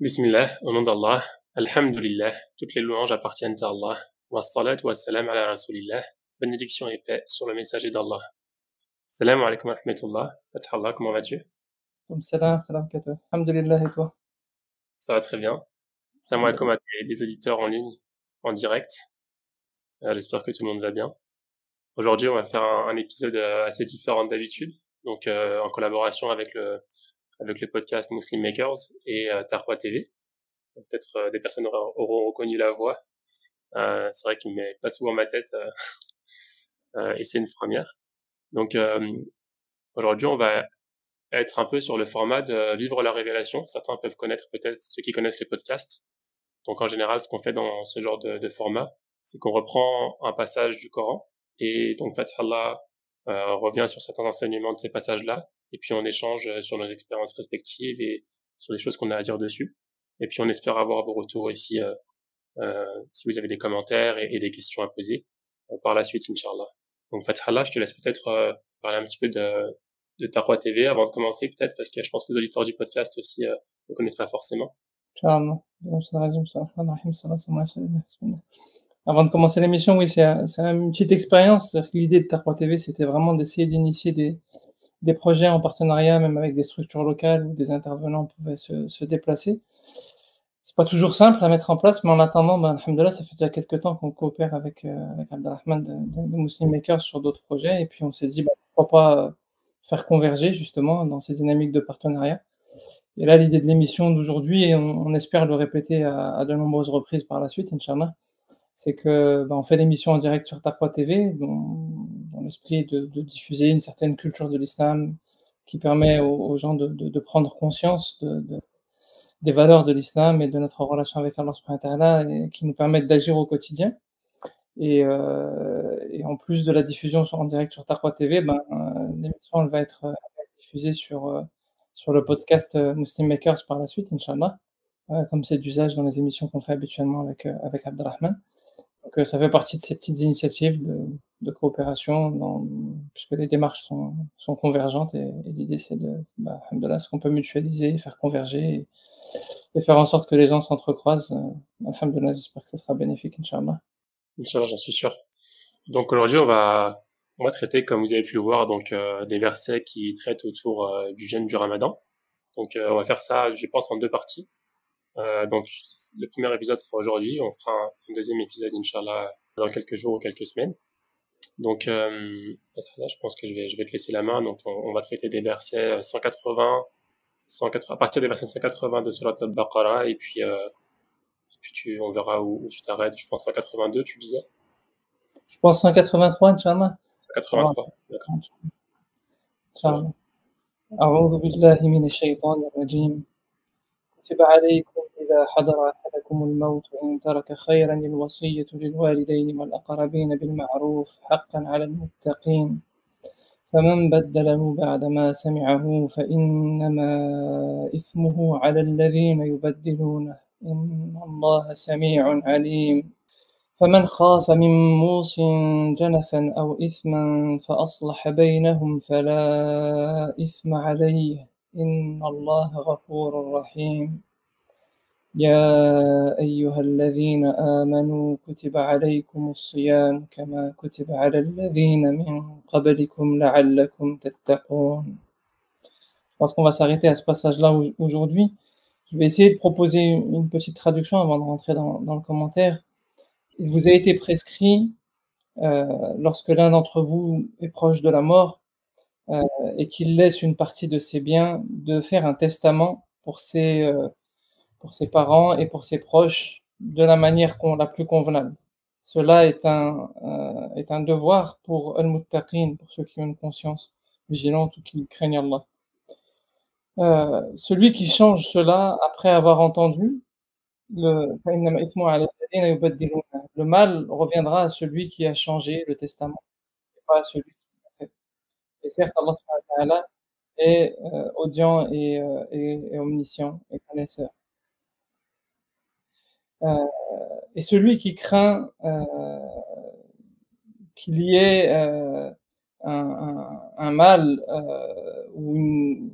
Bismillah, au nom d'Allah, Alhamdulillah, toutes les louanges appartiennent à Allah. Wa salatu wa salam ala rasulillah, bénédiction et paix sur le messager d'Allah. Salam alaikum wa rahmatullah, Allah, comment vas-tu? Salam, salam, kato. Alhamdulillah, et toi? Ça va très bien. Salam alaikum à les auditeurs en ligne, en direct. Euh, J'espère que tout le monde va bien. Aujourd'hui, on va faire un, un épisode euh, assez différent d'habitude, donc euh, en collaboration avec le avec le podcast Muslim Makers et euh, Tarwa TV. Peut-être euh, des personnes auront, reconnu la voix. Euh, c'est vrai qu'il met pas souvent ma tête et c'est une première. Donc aujourd'hui, on va être un peu sur le format de vivre la révélation. Certains peuvent connaître peut-être ceux qui connaissent les podcasts. Donc en général, ce qu'on fait dans ce genre de, de format, c'est qu'on reprend un passage du Coran et donc Fathallah euh, revient sur certains enseignements de ces passages-là et puis on échange euh, sur nos expériences respectives et sur les choses qu'on a à dire dessus. Et puis on espère avoir vos retours ici euh, euh, si vous avez des commentaires et, des questions à poser euh, par la suite, Inch'Allah. Donc Fathallah, je te laisse peut-être euh, parler un petit peu de, de Tarwa TV avant de commencer peut-être parce que je pense que les auditeurs du podcast aussi euh, ne connaissent pas forcément. Avant de commencer l'émission, oui, c'est une petite expérience. L'idée de Tarwa TV, c'était vraiment d'essayer d'initier des, des projets en partenariat, même avec des structures locales où des intervenants pouvaient se, se déplacer. C'est pas toujours simple à mettre en place, mais en attendant, ben, ça fait déjà quelques temps qu'on coopère avec, euh, avec Abdelrahman de, de, Muslim Makers sur d'autres projets, et puis on s'est dit, ben, pourquoi pas faire converger justement dans ces dynamiques de partenariat. Et là, l'idée de l'émission d'aujourd'hui, et on, espère le répéter à, de nombreuses reprises par la suite, Inch'Allah, c'est que ben, fait l'émission en direct sur Taqwa TV, dont, de, diffuser une certaine culture de l'islam qui permet aux, gens de, prendre conscience des valeurs de l'islam et de notre relation avec Allah et qui nous permettent d'agir au quotidien. Et, euh, en plus de la diffusion en direct sur Taqwa TV, ben, l'émission va être diffusée sur, euh, sur le podcast euh, Muslim Makers par la suite, Inch'Allah, comme c'est d'usage dans les émissions qu'on fait habituellement avec, avec Abdelrahman. Donc ça fait partie de ces petites initiatives de, de coopération, dans, puisque les démarches sont, sont convergentes et, et l'idée c'est de, bah, de ce qu'on peut mutualiser, faire converger et, et, faire en sorte que les gens s'entrecroisent. Euh, Alhamdulillah, j'espère que ça sera bénéfique, Inch'Allah. Inch'Allah, j'en suis sûr. Donc aujourd'hui, on va, on va traiter, comme vous avez pu le voir, donc euh, des versets qui traitent autour euh, du jeûne du Ramadan. Donc on va faire ça, je pense, en deux parties. Euh, donc, le premier épisode sera aujourd'hui. On fera un, deuxième épisode, Inch'Allah, dans quelques jours ou quelques semaines. Donc, euh, là, je pense que je vais, je vais te laisser la main. Donc, on, on va traiter des versets 180, 180, à partir des versets 180 de Surat al-Baqarah, et puis, euh, et puis tu, on verra où, où tu t'arrêtes. Je pense 182, tu disais Je pense 183, Inch'Allah. 183, d'accord. Inch'Allah. أعوذ بالله من الشيطان الرجيم كتب عليكم إذا حضر أحدكم الموت إن ترك خيرا الوصية للوالدين والأقربين بالمعروف حقا على المتقين فمن بدله بعدما سمعه فإنما إثمه على الذين يبدلونه. إن الله سميع عليم. فمن خاف من موص جنفا أو إثما فأصلح بينهم فلا إثم عليه. إن الله غفور رحيم يا أيها الذين آمنوا كتب عليكم الصيام كما كتب على الذين من قبلكم لعلكم تتقون Je pense qu'on va s'arrêter à ce passage-là aujourd'hui. Je vais essayer de proposer une petite traduction avant de rentrer dans, dans le commentaire. Il vous a été prescrit, euh, lorsque l'un d'entre vous est proche de la mort, et qu'il laisse une partie de ses biens, de faire un testament pour ses, euh, pour ses parents et pour ses proches de la manière la plus convenable. Cela est un, euh, est un devoir pour al-muttaqin, pour ceux qui ont une conscience vigilante ou qui craignent Allah. Euh, celui qui change cela après avoir entendu, le, mal reviendra à celui qui a changé le testament, pas à celui et certes, Allah est euh, audient et, euh, et, et, omniscient et connaisseur. Euh, et celui qui craint euh, qu'il y ait euh, un, un, un, mal euh, ou une,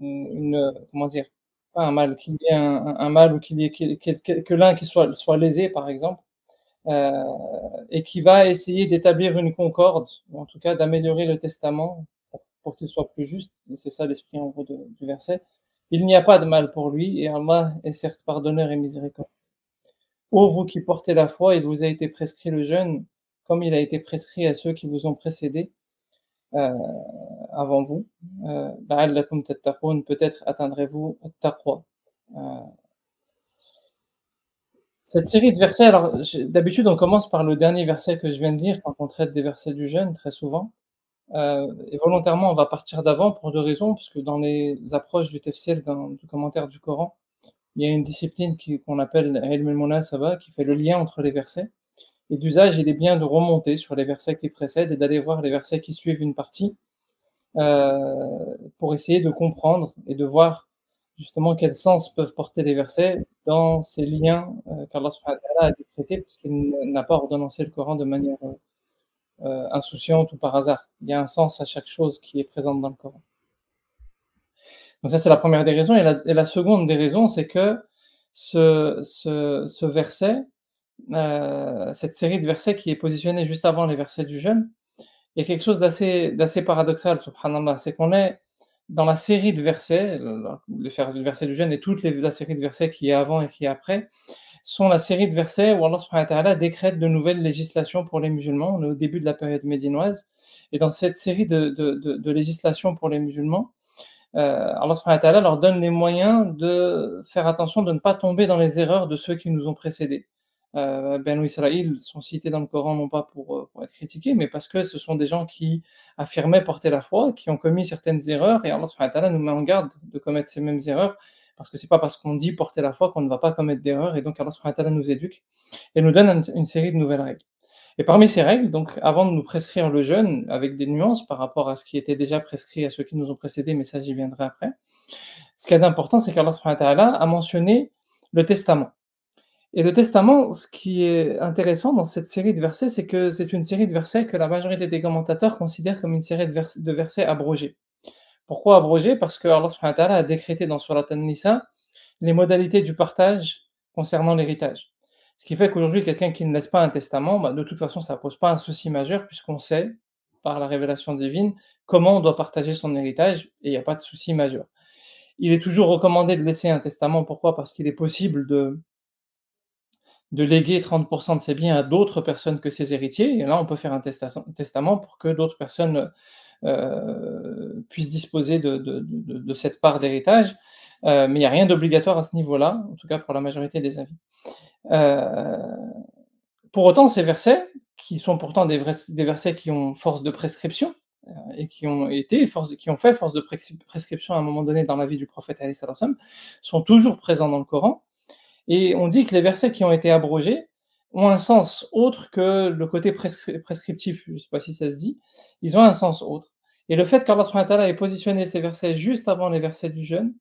une, comment dire Pas un mal, qu'il y ait un un mal ou qu'il y ait que que que l'un qui soit soit lésé, par exemple, euh, et qui va essayer d'établir une concorde, ou en tout cas d'améliorer le testament pour, qu'il soit plus juste. C'est ça l'esprit en gros du verset. Il n'y a pas de mal pour lui, et Allah est certes pardonneur et miséricordieux. Ô vous qui portez la foi, il vous a été prescrit le jeûne, comme il a été prescrit à ceux qui vous ont précédés euh, avant vous. Euh, peut-être atteindrez-vous taqwa, euh, cette série de versets, alors d'habitude, on commence par le dernier verset que je viens de lire quand on traite des versets du jeûne, très souvent, heu et volontairement, on va partir d'avant pour 2 raisons, puisque dans les approches du tafsir, dans du commentaire du Coran, il y a une discipline qu'on appelle Ilm al-Munasabah, qui fait le lien entre les versets. Et d'usage, il est bien de remonter sur les versets qui précèdent et d'aller voir les versets qui suivent une partie, heu, pour essayer de comprendre et de voir justement quel sens peuvent porter les versets dans ces liens, heu, qu'Allah a décrétés, puisqu'il n'a pas ordonnancé le Coran de manière, heu heu, insouciante ou par hasard. Il y a un sens à chaque chose qui est présente dans le Coran. Donc ça, c'est la 1re des raisons et la seconde des raisons, c'est que ce ce verset, heu, cette série de versets qui est positionnée juste avant les versets du jeûne, il y a quelque chose d'assez d'assez paradoxal, subhanallah, c'est qu'on est dans la série de versets, le verset du jeûne et toute la série de versets qui est avant et qui est après, sont la série de versets où Allah décrète de nouvelles législations pour les musulmans. On est au début de la période médinoise et dans cette série de législations pour les musulmans, heu, Allah leur donne les moyens de faire attention de ne pas tomber dans les erreurs de ceux qui nous ont précédés. Heu, Banu Israïl sont cités dans le Coran non pas pour, heu, pour être critiqués, mais parce que ce sont des gens qui affirmaient porter la foi, qui ont commis certaines erreurs et Allah nous met en garde de commettre ces mêmes erreurs, parce que c'est pas parce qu'on dit porter la foi qu'on ne va pas commettre d'erreurs et donc Allah nous éduque et nous donne un une série de nouvelles règles. Et parmi ces règles, donc avant de nous prescrire le jeûne, avec des nuances par rapport à ce qui était déjà prescrit à ceux qui nous ont précédés, mais ça j'y viendrai après. Ce qu'il y a d'important, c'est qu'Allah a mentionné le testament. Et le testament, ce qui est intéressant dans cette série de versets, c'est que c'est une série de versets que la majorité des commentateurs considèrent comme une série de vers de versets abrogés. Pourquoi abrogés? Parce que Allah a décrété dans Sourate An-Nisa les modalités du partage concernant l'héritage. Ce qui fait qu'aujourd'hui, quelqu'un qui ne laisse pas un testament, bah, de toute façon, ça pose pas un souci majeur puisqu'on sait, par la révélation divine, comment on doit partager son héritage et il y a pas de souci majeur. Il est toujours recommandé de laisser un testament, pourquoi? Parce qu'il est possible de de léguer 30% de ses biens à d'autres personnes que ses héritiers. Et là, on peut faire un testament pour que d'autres personnes, heu, puissent disposer de cette part d'héritage, heu, mais il y a rien d'obligatoire à ce niveau-là, en tout cas pour la majorité des avis. Heu, pour autant, ces versets, qui sont pourtant des versets qui ont force de prescription, et qui ont été qui ont fait force de prescription à un moment donné dans la vie du prophète sont toujours présents dans le Coran et on dit que les versets qui ont été abrogés ont un sens autre que le côté prescri prescriptif, je sais pas si ça se dit, ils ont un sens autre. Et le fait qu'Allah ait positionné ces versets juste avant les versets du jeûne,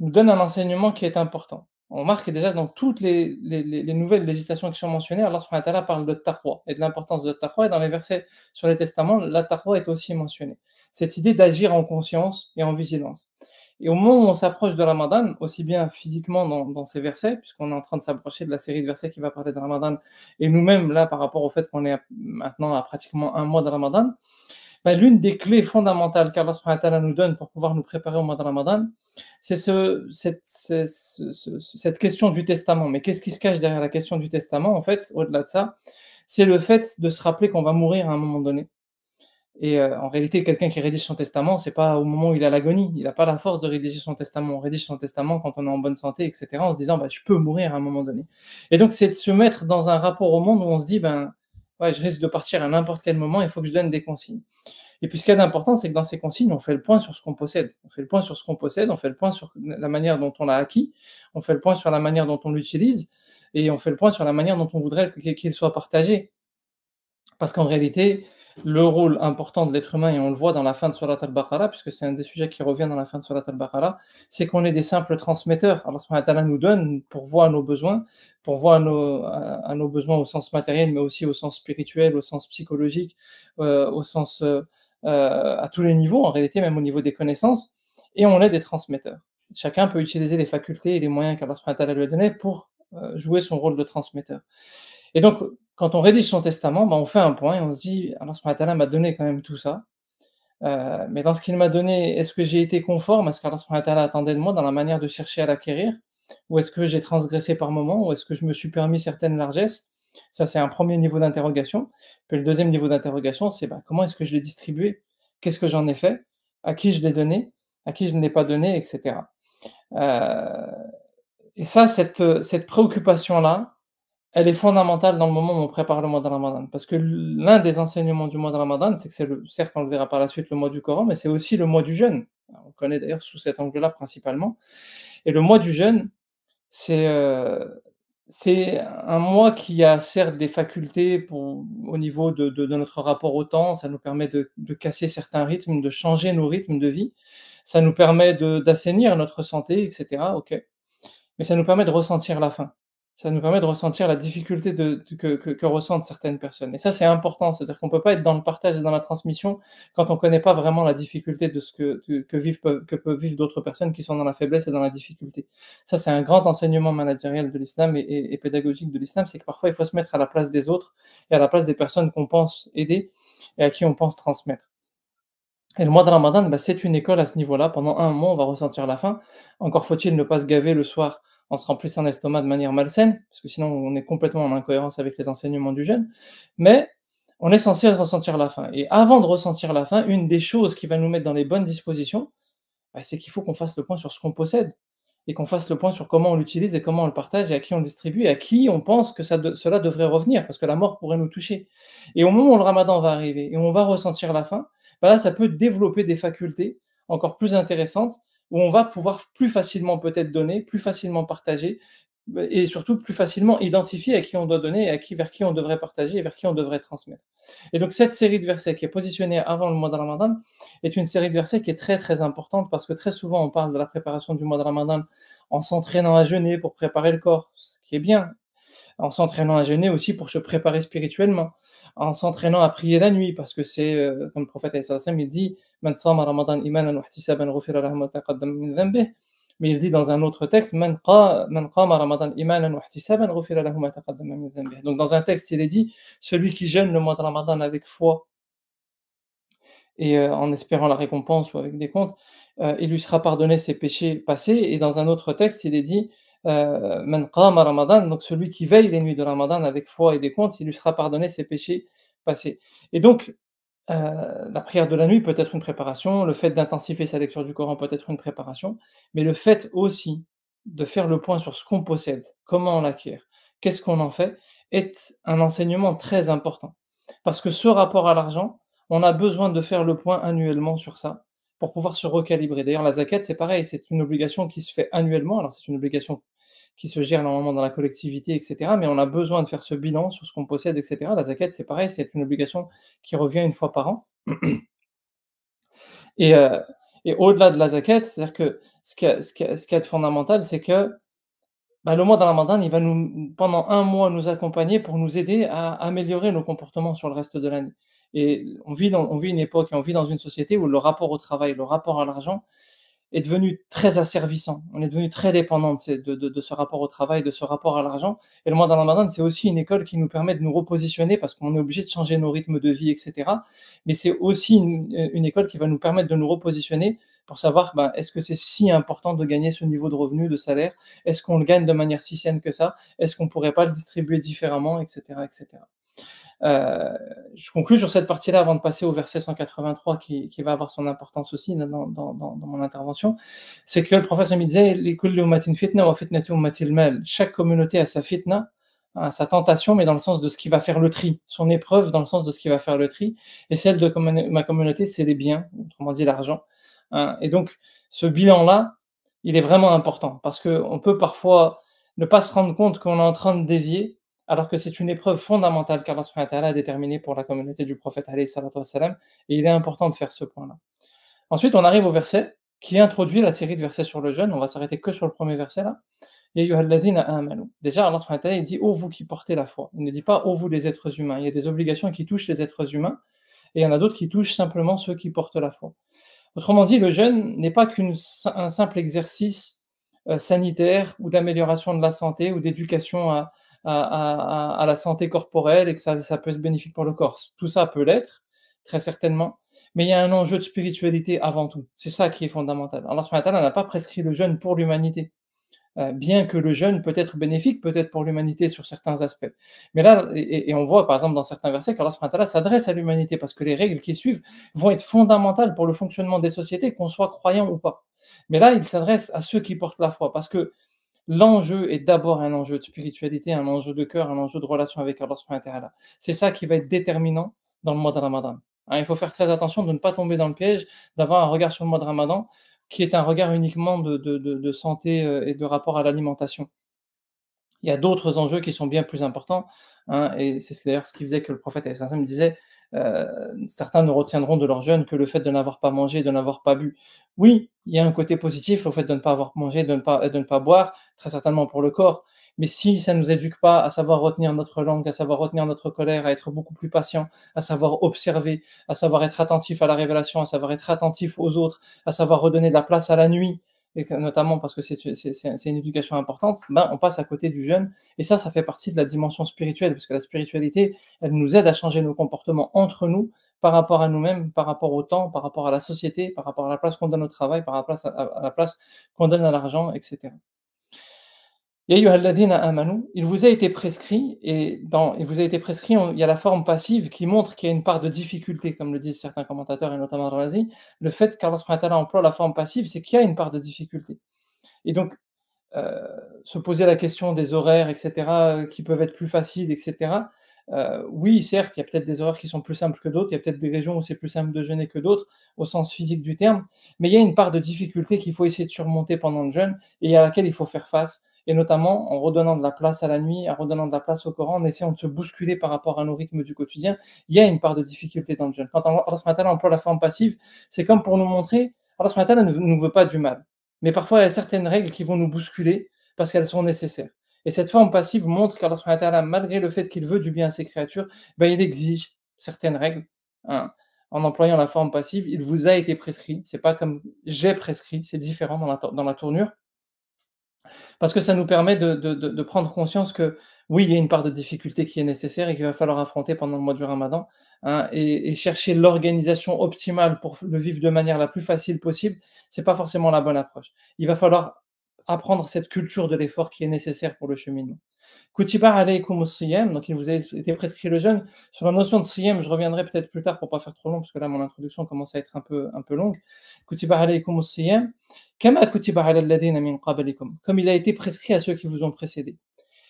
nous donne un enseignement qui est important. On remarque déjà dans toutes les les les les nouvelles législations qui sont mentionnées, Allah parle de taqwa et de l'importance de taqwa. Et dans les versets sur les testaments, la taqwa est aussi mentionnée. Cette idée d'agir en conscience et en vigilance et au moment où on s'approche de Ramadan, aussi bien physiquement dans dans ces versets, puisqu'on est en train de s'approcher de la série de versets qui va parler de Ramadan et nous-mêmes là, par rapport au fait qu'on est maintenant à pratiquement 1 mois de Ramadan, bah, l'une des clés fondamentales qu'Allah nous donne pour pouvoir nous préparer au mois de Ramadan, c'est ce cette cette question du testament. Mais qu'est-ce qui se cache derrière la question du testament en fait, au-delà de ça? C'est le fait de se rappeler qu'on va mourir à un moment donné et heu, en réalité, quelqu'un qui rédige son testament, c'est pas au moment où il à l'agonie, il a pas la force de rédiger son testament. On rédige son testament quand on est en bonne santé et cetera, en se disant: «Bah, je peux mourir à un moment donné» et donc c'est de se mettre dans un rapport au monde où on se dit: «Ben, ouais, je risque de partir à n'importe quel moment, il faut que je donne des consignes» et puis ce qu'il y a d'important, c'est que dans ces consignes, on fait le point sur ce qu'on possède. On fait le point sur ce qu'on possède, on fait le point sur la manière dont on l'a acquis, on fait le point sur la manière dont on l'utilise et on fait le point sur la manière dont on voudrait qu'il soit partagé. Parce qu'en réalité, le rôle important de l'être humain et on le voit dans la fin de Sourate Al-Baqarah, puisque c'est un des sujets qui revient dans la fin de Sourate Al-Baqarah, c'est qu'on est des simples transmetteurs. Allah nous donne pourvoir à nos besoins, pourvoir à nos à à nos besoins au sens matériel, mais aussi au sens spirituel, au sens psychologique, heu, au sens, heu, à tous les niveaux en réalité, même au niveau des connaissances et on est des transmetteurs. chacun peut utiliser les facultés et les moyens qu'Allah lui a donnés pour euh, jouer son rôle de transmetteur. Et donc, quand on rédige son testament, ben, on fait un point et on se dit, Allah m'a donné quand même tout ça. Euh, mais dans ce qu'il m'a donné, est-ce que j'ai été conforme à ce qu'Allah attendait de moi dans la manière de chercher à l'acquérir? Ou est-ce que j'ai transgressé par moment? Ou est-ce que je me suis permis certaines largesses? Ça, c'est un premier niveau d'interrogation. Puis le deuxième niveau d'interrogation, c'est ben, comment est-ce que je l'ai distribué? Qu'est-ce que j'en ai fait? À qui je l'ai donné? À qui je ne l'ai pas donné Etc. Euh, et ça, cette, cette préoccupation-là, elle est fondamentale dans le moment où on prépare le mois de Ramadan. Parce que l'un des enseignements du mois de Ramadan, c'est que c'est, le, certes, on le verra par la suite, le mois du Coran, mais c'est aussi le mois du jeûne. On connaît d'ailleurs sous cet angle-là principalement. Et le mois du jeûne, c'est, euh, c'est un mois qui a certes des facultés pour, au niveau de, de, notre rapport au temps, ça nous permet de, de, casser certains rythmes, de changer nos rythmes de vie, ça nous permet d'assainir notre santé, etc. Ok mais ça nous permet de ressentir la faim. Ça nous permet de ressentir la difficulté que, ressentent certaines personnes. Et ça, c'est important. C'est-à-dire qu'on ne peut pas être dans le partage et dans la transmission quand on ne connaît pas vraiment la difficulté de ce que, que, vivent, que peuvent vivre d'autres personnes qui sont dans la faiblesse et dans la difficulté. Ça, c'est un grand enseignement managériel de l'islam et, pédagogique de l'islam. C'est que parfois, il faut se mettre à la place des autres et à la place des personnes qu'on pense aider et à qui on pense transmettre. Et le mois de Ramadan, bah, c'est une école à ce niveau-là. Pendant un mois, on va ressentir la faim. Encore faut-il ne pas se gaver le soir en se remplissant l'estomac de manière malsaine, parce que sinon on est complètement en incohérence avec les enseignements du jeûne. Mais on est censé ressentir la faim. Et avant de ressentir la faim, une des choses qui va nous mettre dans les bonnes dispositions, bah, c'est qu'il faut qu'on fasse le point sur ce qu'on possède et qu'on fasse le point sur comment on l'utilise et comment on le partage et à qui on le distribue et à qui on pense que cela devrait revenir parce que la mort pourrait nous toucher. Et au moment où le ramadan va arriver et on va ressentir la faim, bah là, ça peut développer des facultés encore plus intéressantes où on va pouvoir plus facilement peut-être donner, plus facilement partager et surtout plus facilement identifier à qui on doit donner et à qui, vers qui on devrait partager et vers qui on devrait transmettre. Et donc cette série de versets qui est positionnée avant le mois de Ramadan est une série de versets qui est très très importante parce que très souvent on parle de la préparation du mois de Ramadan en s'entraînant à jeûner pour préparer le corps, ce qui est bien, en s'entraînant à jeûner aussi pour se préparer spirituellement, en s'entraînant à prier la nuit, parce que c'est, euh, comme le prophète il dit, mais il dit dans un autre texte, donc dans un texte, il est dit, celui qui jeûne le mois de Ramadan avec foi et euh, en espérant la récompense ou avec des comptes, euh, il lui sera pardonné ses péchés passés. Et dans un autre texte, il est dit, Man Ramadan, donc celui qui veille les nuits de Ramadan avec foi et des comptes, il lui sera pardonné ses péchés passés. Et donc, euh, la prière de la nuit peut être une préparation, le fait d'intensifier sa lecture du Coran peut être une préparation, mais le fait aussi de faire le point sur ce qu'on possède, comment on l'acquiert, qu'est-ce qu'on en fait, est un enseignement très important. Parce que ce rapport à l'argent, on a besoin de faire le point annuellement sur ça pour pouvoir se recalibrer. D'ailleurs, la zakat, c'est pareil, c'est une obligation qui se fait annuellement. Alors, c'est une obligation qui se gère normalement dans la collectivité, etc. Mais on a besoin de faire ce bilan sur ce qu'on possède, etc. La zakat, c'est pareil, c'est une obligation qui revient une fois par an. Et, euh, et au-delà de la zakat, c'est-à-dire que ce qui, est fondamental, c'est que bah, le mois de Ramadan, il va nous, pendant un mois nous accompagner pour nous aider à améliorer nos comportements sur le reste de l'année. Et on vit, dans, on vit une époque on vit dans une société où le rapport au travail, le rapport à l'argent, est devenu très asservissant. On est devenu très dépendant de, ce rapport au travail, de ce rapport à l'argent. Et le de Ramadan, c'est aussi une école qui nous permet de nous repositionner parce qu'on est obligé de changer nos rythmes de vie, etc. Mais c'est aussi une, école qui va nous permettre de nous repositionner pour savoir ben, est-ce que c'est si important de gagner ce niveau de revenu, de salaire? Est-ce qu'on le gagne de manière si saine que ça? Est-ce qu'on ne pourrait pas le distribuer différemment, etc. etc. Euh, je conclue sur cette partie-là avant de passer au verset 183 qui, va avoir son importance aussi dans, mon intervention. C'est que le professeur me disait Chaque communauté a sa fitna, sa tentation, mais dans le sens de ce qui va faire le tri, son épreuve dans le sens de ce qui va faire le tri. Et celle de ma communauté, c'est les biens, autrement dit l'argent. Hein. Et donc, ce bilan-là, il est vraiment important parce qu'on peut parfois ne pas se rendre compte qu'on est en train de dévier alors que c'est une épreuve fondamentale qu'Allah a déterminée pour la communauté du prophète et il est important de faire ce point-là. Ensuite, on arrive au verset qui introduit la série de versets sur le jeûne, on va s'arrêter que sur le premier verset là. Déjà, Allah dit Ô vous qui portez la foi. Il ne dit pas Ô vous les êtres humains. Il y a des obligations qui touchent les êtres humains et il y en a d'autres qui touchent simplement ceux qui portent la foi. Autrement dit, le jeûne n'est pas qu'un simple exercice euh, sanitaire ou d'amélioration de la santé ou d'éducation à, à, la santé corporelle et que ça, ça peut être bénéfique pour le corps. Tout ça peut l'être, très certainement, mais il y a un enjeu de spiritualité avant tout. C'est ça qui est fondamental. Allah n'a pas prescrit le jeûne pour l'humanité. Euh, bien que le jeûne peut être bénéfique, peut-être pour l'humanité sur certains aspects. Mais là, et, on voit par exemple dans certains versets qu'Allah s'adresse à l'humanité parce que les règles qui suivent vont être fondamentales pour le fonctionnement des sociétés, qu'on soit croyant ou pas. Mais là, il s'adresse à ceux qui portent la foi parce que l'enjeu est d'abord un enjeu de spiritualité, un enjeu de cœur, un enjeu de relation avec Allah. C'est ça qui va être déterminant dans le mois de Ramadan. Hein, il faut faire très attention de ne pas tomber dans le piège, d'avoir un regard sur le mois de Ramadan qui est un regard uniquement de, santé euh, et de rapport à l'alimentation. Il y a d'autres enjeux qui sont bien plus importants, hein, et c'est d'ailleurs ce qui faisait que le prophète me disait euh, certains ne retiendront de leur jeûne que le fait de n'avoir pas mangé, de n'avoir pas bu. Oui, il y a un côté positif au fait de ne pas avoir mangé, de ne pas, de ne pas boire, très certainement pour le corps, mais si ça ne nous éduque pas à savoir retenir notre langue, à savoir retenir notre colère, à être beaucoup plus patient, à savoir observer, à savoir être attentif à la révélation, à savoir être attentif aux autres, à savoir redonner de la place à la nuit, notamment parce que c'est une éducation importante, ben on passe à côté du jeûne. Et ça, ça fait partie de la dimension spirituelle, parce que la spiritualité, elle nous aide à changer nos comportements entre nous, par rapport à nous-mêmes, par rapport au temps, par rapport à la société, par rapport à la place qu'on donne au travail, par rapport à la place qu'on donne à l'argent, etc il vous a été prescrit, et dans, il vous a été prescrit, il y a la forme passive qui montre qu'il y a une part de difficulté, comme le disent certains commentateurs, et notamment Razi. Le fait qu'Allah emploie la forme passive, c'est qu'il y a une part de difficulté. Et donc, euh, se poser la question des horaires, etc., qui peuvent être plus faciles, etc. Euh, oui, certes, il y a peut-être des horaires qui sont plus simples que d'autres, il y a peut-être des régions où c'est plus simple de jeûner que d'autres, au sens physique du terme, mais il y a une part de difficulté qu'il faut essayer de surmonter pendant le jeûne et à laquelle il faut faire face et notamment en redonnant de la place à la nuit, en redonnant de la place au Coran, en essayant de se bousculer par rapport à nos rythmes du quotidien, il y a une part de difficulté dans le jeûne. Quand Allah emploie la forme passive, c'est comme pour nous montrer, Allah ne nous veut pas du mal. Mais parfois, il y a certaines règles qui vont nous bousculer parce qu'elles sont nécessaires. Et cette forme passive montre qu'Allah, malgré le fait qu'il veut du bien à ses créatures, ben, il exige certaines règles. Hein. En employant la forme passive, il vous a été prescrit. C'est pas comme j'ai prescrit, c'est différent dans la, dans la tournure. Parce que ça nous permet de, prendre conscience que oui, il y a une part de difficulté qui est nécessaire et qu'il va falloir affronter pendant le mois du ramadan, hein, et, chercher l'organisation optimale pour le vivre de manière la plus facile possible, ce n'est pas forcément la bonne approche. Il va falloir apprendre cette culture de l'effort qui est nécessaire pour le cheminement. Kutiba alaykum siyam, donc il vous a été prescrit le jeûne. Sur la notion de siyam, je reviendrai peut-être plus tard pour pas faire trop long, parce que là mon introduction commence à être un peu, un peu longue. Kutiba alaykum siyam, kama kutiba ala alladhina min comme il a été prescrit à ceux qui vous ont précédé.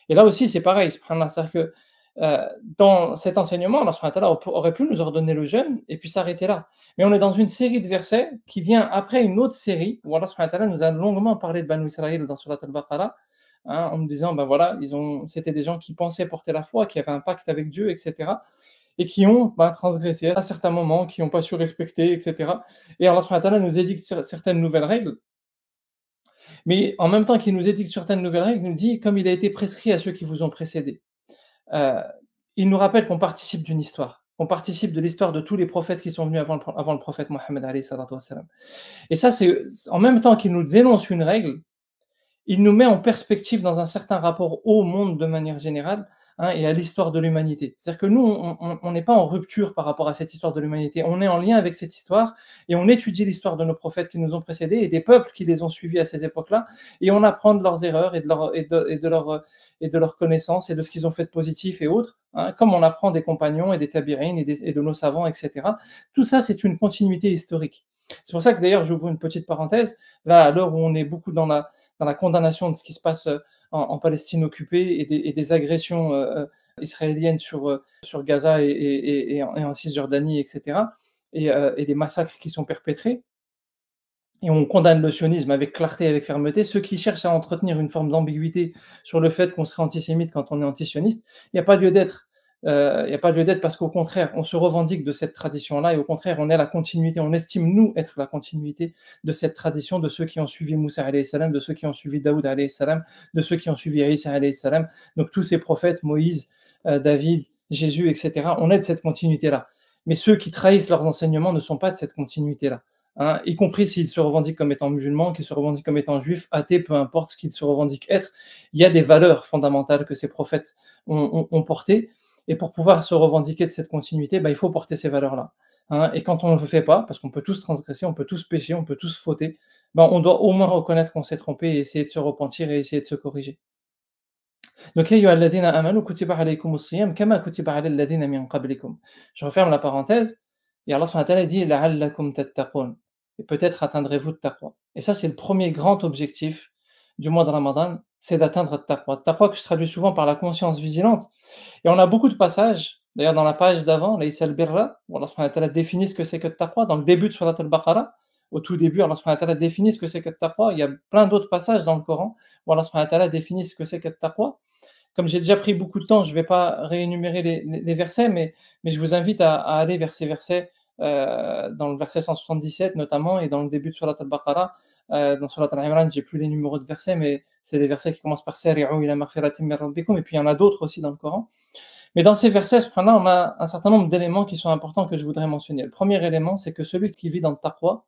Et là aussi c'est pareil, c'est-à-dire que euh, dans cet enseignement, Allah aurait pu nous ordonner le jeûne et puis s'arrêter là. Mais on est dans une série de versets qui vient après une autre série où Allah nous a longuement parlé de Banu Israël dans Surat al-Baqarah Hein, en nous disant, ben voilà, ils ont, c'était des gens qui pensaient porter la foi, qui avaient un pacte avec Dieu, etc. Et qui ont ben, transgressé à certains moments, qui n'ont pas su respecter, etc. Et Allah nous édicte certaines nouvelles règles. Mais en même temps qu'il nous édicte certaines nouvelles règles, il nous dit, comme il a été prescrit à ceux qui vous ont précédés. Euh, il nous rappelle qu'on participe d'une histoire, qu'on participe de l'histoire de tous les prophètes qui sont venus avant le, avant le prophète Mohammed. Et ça, c'est en même temps qu'il nous énonce une règle, il nous met en perspective dans un certain rapport au monde de manière générale hein, et à l'histoire de l'humanité. C'est-à-dire que nous, on n'est pas en rupture par rapport à cette histoire de l'humanité, on est en lien avec cette histoire et on étudie l'histoire de nos prophètes qui nous ont précédés et des peuples qui les ont suivis à ces époques-là et on apprend de leurs erreurs et de, leurs connaissances et de ce qu'ils ont fait de positif et autres, hein, comme on apprend des compagnons et des tabirines et de nos savants, etc. Tout ça, c'est une continuité historique. C'est pour ça que d'ailleurs, j'ouvre une petite parenthèse, là, à l'heure où on est beaucoup dans la condamnation de ce qui se passe euh, en, Palestine occupée et des, agressions euh, euh, israéliennes sur, sur Gaza et, en, Cisjordanie, etc., et, des massacres qui sont perpétrés. Et on condamne le sionisme avec clarté, avec fermeté. Ceux qui cherchent à entretenir une forme d'ambiguïté sur le fait qu'on serait antisémite quand on est antisioniste, il n'y a pas lieu d'être il euh, n'y a pas lieu d'être parce qu'au contraire, on se revendique de cette tradition-là et au contraire, on est la continuité, on estime nous être la continuité de cette tradition de ceux qui ont suivi Moussa salam, de ceux qui ont suivi Daoud salam, de ceux qui ont suivi Isa salam. Donc tous ces prophètes, Moïse, euh, David, Jésus, etc. On est de cette continuité-là. Mais ceux qui trahissent leurs enseignements ne sont pas de cette continuité-là. hein, y compris s'il se revendique comme étant musulman, qu'il se revendique comme étant juif, athée, peu importe ce qu'il se revendique être, il y a des valeurs fondamentales que ces prophètes ont, portées. Et pour pouvoir se revendiquer de cette continuité, bah, il faut porter ces valeurs-là. Hein. et quand on ne le fait pas, parce qu'on peut tous transgresser, on peut tous pécher, on peut tous fauter, bah, on doit au moins reconnaître qu'on s'est trompé et essayer de se repentir et essayer de se corriger. Donc, Je referme la parenthèse. Et Allah dit Et peut-être atteindrez-vous le taqwa. Et ça, c'est le premier grand objectif du mois de Ramadan, c'est d'atteindre taqwa. Taqwa que je traduis souvent par la conscience vigilante. Et on a beaucoup de passages, d'ailleurs dans la page d'avant, Laysa al-birra, où Allah définit ce que c'est que taqwa, dans le début de Surat al-Baqarah, au tout début, Allah définit ce que c'est que taqwa. Il y a plein d'autres passages dans le Coran où Allah définit ce que c'est que taqwa. Comme j'ai déjà pris beaucoup de temps, je ne vais pas réénumérer les, versets, mais, mais, je vous invite à, aller vers ces versets, euh, dans le verset 177 notamment, et dans le début de Surat al-Baqarah. Euh, dans Surat al-Imran, j'ai plus les numéros de versets, mais c'est des versets qui commencent par Sari'u et puis il y en a d'autres aussi dans le Coran. Mais dans ces versets, là on a un certain nombre d'éléments qui sont importants que je voudrais mentionner. Le premier élément, c'est que celui qui vit dans le taqwa,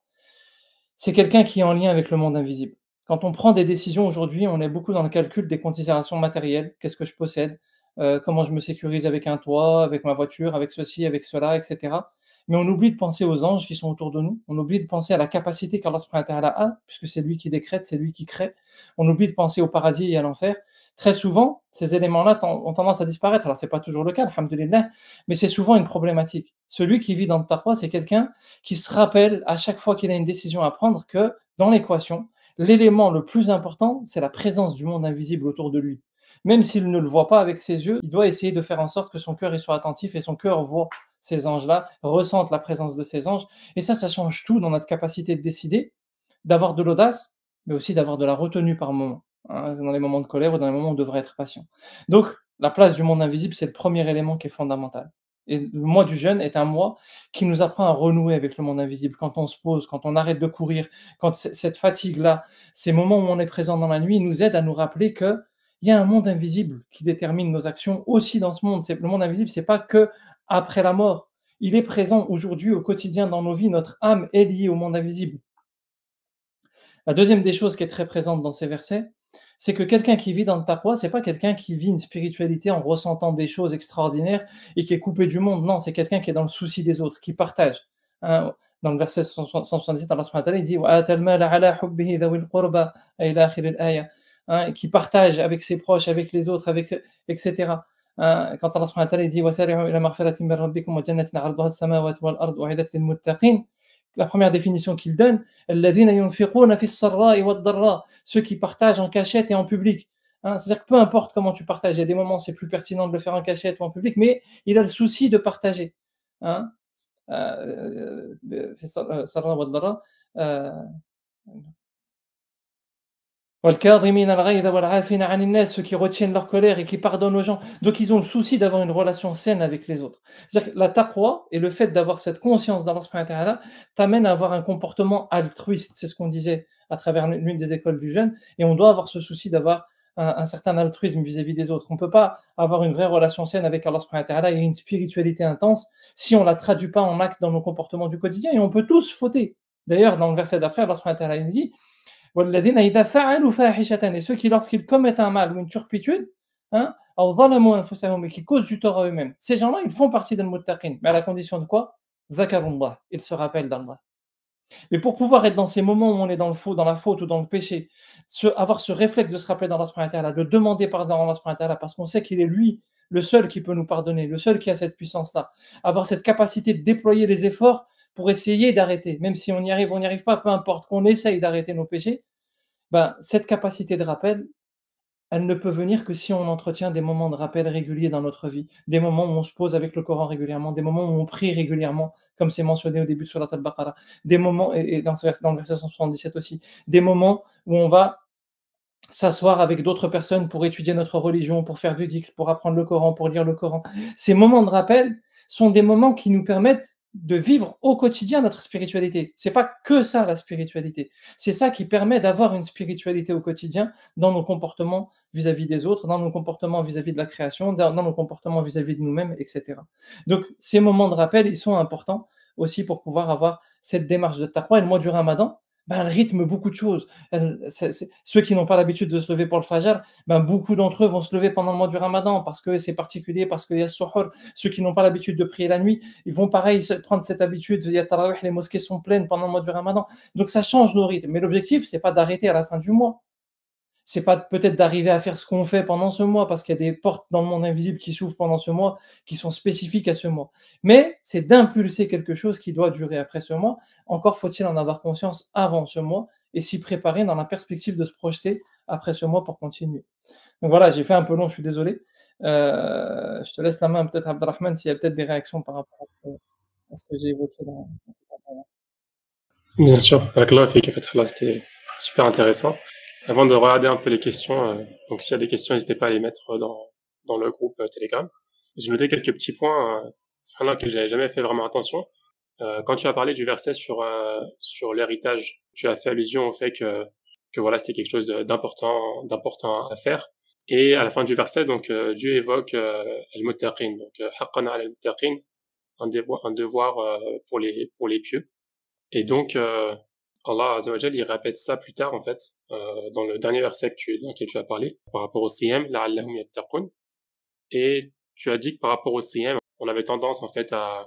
c'est quelqu'un qui est en lien avec le monde invisible. Quand on prend des décisions aujourd'hui, on est beaucoup dans le calcul des considérations matérielles. Qu'est-ce que je possède? Euh, Comment je me sécurise avec un toit, avec ma voiture, avec ceci, avec cela, etc. Mais on oublie de penser aux anges qui sont autour de nous. On oublie de penser à la capacité qu'Allah a, puisque c'est lui qui décrète, c'est lui qui crée. On oublie de penser au paradis et à l'enfer. Très souvent, ces éléments-là ont tendance à disparaître. Alors, ce n'est pas toujours le cas, alhamdulillah, mais c'est souvent une problématique. Celui qui vit dans le taqwa, c'est quelqu'un qui se rappelle à chaque fois qu'il a une décision à prendre que dans l'équation, l'élément le plus important, c'est la présence du monde invisible autour de lui. Même s'il ne le voit pas avec ses yeux, il doit essayer de faire en sorte que son cœur y soit attentif et son cœur voit ces anges-là, ressente la présence de ces anges. Et ça, ça change tout dans notre capacité de décider, d'avoir de l'audace, mais aussi d'avoir de la retenue par moment, hein, dans les moments de colère ou dans les moments où on devrait être patient. Donc, la place du monde invisible, c'est le premier élément qui est fondamental. Et le mois du jeûne est un mois qui nous apprend à renouer avec le monde invisible. Quand on se pose, quand on arrête de courir, quand cette fatigue-là, ces moments où on est présent dans la nuit, nous aident à nous rappeler qu'il y a un monde invisible qui détermine nos actions aussi dans ce monde. Le monde invisible, c'est pas que après la mort. Il est présent aujourd'hui au quotidien dans nos vies. Notre âme est liée au monde invisible. La deuxième des choses qui est très présente dans ces versets, c'est que quelqu'un qui vit dans le taqwa, c'est pas quelqu'un qui vit une spiritualité en ressentant des choses extraordinaires et qui est coupé du monde. Non, c'est quelqu'un qui est dans le souci des autres, qui partage. Hein, dans le verset 177, Allah il dit hein, qui partage avec ses proches, avec les autres, avec, etc. Quand Allah dit la première définition qu'il donne, ceux qui partagent en cachette et en public. Hein, c'est-à-dire que peu importe comment tu partages, il y a des moments c'est plus pertinent de le faire en cachette ou en public, mais il a le souci de partager. Hein. Euh, euh, euh, ceux qui retiennent leur colère et qui pardonnent aux gens. Donc ils ont le souci d'avoir une relation saine avec les autres. C'est-à-dire que la taqwa et le fait d'avoir cette conscience d'Allah t'amène à avoir un comportement altruiste. C'est ce qu'on disait à travers l'une des écoles du jeune. Et on doit avoir ce souci d'avoir un, certain altruisme vis-à-vis des autres. On ne peut pas avoir une vraie relation saine avec Allah et une spiritualité intense si on ne la traduit pas en acte dans nos comportements du quotidien. Et on peut tous fauter. D'ailleurs, dans le verset d'après, Allah dit et ceux qui, lorsqu'ils commettent un mal ou une turpitude, hein, et qui causent du tort à eux-mêmes, ces gens-là, ils font partie del muttaqin. Mais à la condition de quoi? Ils se rappellent d'Allah. Mais pour pouvoir être dans ces moments où on est dans, le faux, dans la faute ou dans le péché, avoir ce réflexe de se rappeler d'Allah, de demander pardon à Allah, parce qu'on sait qu'il est lui le seul qui peut nous pardonner, le seul qui a cette puissance-là, avoir cette capacité de déployer les efforts pour essayer d'arrêter, même si on y arrive, on n'y arrive pas, peu importe, qu'on essaye d'arrêter nos péchés, ben, cette capacité de rappel, elle ne peut venir que si on entretient des moments de rappel réguliers dans notre vie, des moments où on se pose avec le Coran régulièrement, des moments où on prie régulièrement, comme c'est mentionné au début sur la al-Baqarah, des moments, et dans, ce dans le verset 177 aussi, des moments où on va s'asseoir avec d'autres personnes pour étudier notre religion, pour faire du dhikr, pour apprendre le Coran, pour lire le Coran. Ces moments de rappel sont des moments qui nous permettent de vivre au quotidien notre spiritualité. C'est pas que ça la spiritualité. C'est ça qui permet d'avoir une spiritualité au quotidien dans nos comportements vis-à-vis des autres, dans nos comportements vis-à-vis de la création, dans, nos comportements vis-à-vis de nous-mêmes, etc. Donc ces moments de rappel, ils sont importants aussi pour pouvoir avoir cette démarche de taqwa. Et le mois du ramadan, ben, elle rythme beaucoup de choses. ceux qui n'ont pas l'habitude de se lever pour le fajr, ben, beaucoup d'entre eux vont se lever pendant le mois du ramadan parce que c'est particulier, parce qu'il y a suhoor. Ceux qui n'ont pas l'habitude de prier la nuit, ils vont pareil prendre cette habitude. Il y a les mosquées sont pleines pendant le mois du ramadan. Donc ça change nos rythmes. Mais l'objectif, c'est pas d'arrêter à la fin du mois c'est pas peut-être d'arriver à faire ce qu'on fait pendant ce mois, parce qu'il y a des portes dans le monde invisible qui s'ouvrent pendant ce mois, qui sont spécifiques à ce mois. Mais c'est d'impulser quelque chose qui doit durer après ce mois. Encore faut-il en avoir conscience avant ce mois et s'y préparer dans la perspective de se projeter après ce mois pour continuer. Donc voilà, j'ai fait un peu long, je suis désolé. Euh, je te laisse la main, peut-être Abdelrahman, s'il y a peut-être des réactions par rapport à ce que j'ai évoqué dans. Bien sûr, avec c'était super intéressant. Avant de regarder un peu les questions, euh, donc s'il y a des questions, n'hésitez pas à les mettre dans, dans le groupe euh, Telegram. J'ai noté quelques petits points euh, que j'avais jamais fait vraiment attention. Euh, quand tu as parlé du verset sur euh, sur l'héritage, tu as fait allusion au fait que que voilà c'était quelque chose d'important d'important à faire. Et à la fin du verset, donc Dieu évoque al-muttaqin, donc haqqan al-muttaqin, un devoir, un pour les pour les pieux. Et donc Allah Azzawajal, il répète ça plus tard, en fait, euh, dans le dernier verset que tu, dans lequel tu as parlé, par rapport au CM, la'allahum yattaqun. Et tu as dit que par rapport au CM, on avait tendance, en fait, à,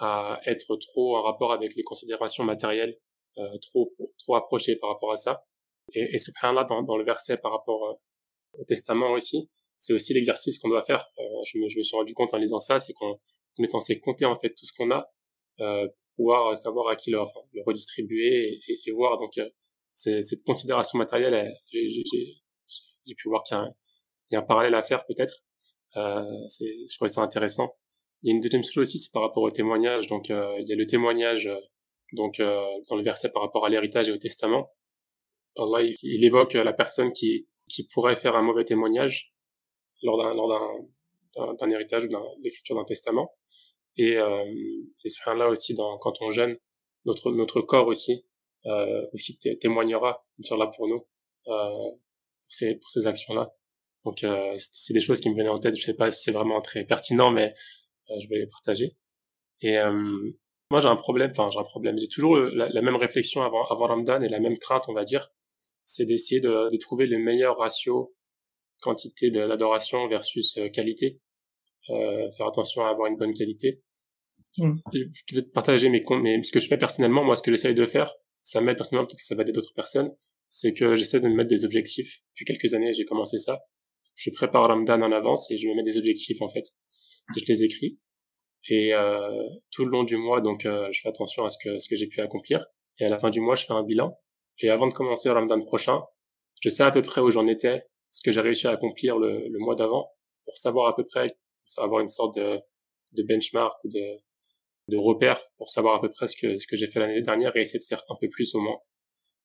à être trop en rapport avec les considérations matérielles, euh, trop, trop approché par rapport à ça. Et, et subhanallah, dans, dans le verset par rapport euh, au testament aussi, c'est aussi l'exercice qu'on doit faire. Euh, je me, je, me, suis rendu compte en lisant ça, c'est qu'on est censé compter, en fait, tout ce qu'on a, euh, pouvoir savoir à qui le, le redistribuer et, et, voir. Donc, euh, cette considération matérielle, j'ai pu voir qu'il y, y, a un parallèle à faire peut-être. Euh, je trouvais ça intéressant. Il y a une deuxième chose aussi, c'est par rapport au témoignage. Donc, euh, il y a le témoignage euh, donc euh, dans le verset par rapport à l'héritage et au testament. Allah, il, il, évoque la personne qui, qui pourrait faire un mauvais témoignage lors d'un lors d'un héritage ou d'un l'écriture d'un testament. Et, euh, et ce là aussi, dans, quand on jeûne, notre, notre corps aussi, euh, aussi témoignera, là pour nous, euh, pour ces, pour ces actions-là. Donc, euh, c'est des choses qui me venaient en tête. Je sais pas si c'est vraiment très pertinent, mais euh, je vais les partager. Et euh, moi, j'ai un problème. Enfin, j'ai un problème. J'ai toujours la, même réflexion avant, avant Ramadan et la même crainte, on va dire. C'est d'essayer de, de, trouver le meilleur ratio quantité de l'adoration versus qualité. faire attention à avoir une bonne qualité. Mm. Je vais te partager mes comptes, mais ce que je fais personnellement, moi, ce que j'essaye de faire, ça m'aide personnellement, peut-être que ça va aider d'autres personnes, c'est que j'essaie de me mettre des objectifs. Depuis quelques années, j'ai commencé ça. Je prépare Ramadan en avance et je me mets des objectifs, en fait. Je les écris. Et euh, tout le long du mois, donc, euh, je fais attention à ce que, ce que j'ai pu accomplir. Et à la fin du mois, je fais un bilan. Et avant de commencer Ramadan prochain, je sais à peu près où j'en étais, ce que j'ai réussi à accomplir le, le mois d'avant, pour savoir à peu près, avoir une sorte de, de benchmark de, de repères pour savoir à peu près ce que, j'ai fait l'année dernière et essayer de faire un peu plus au moins.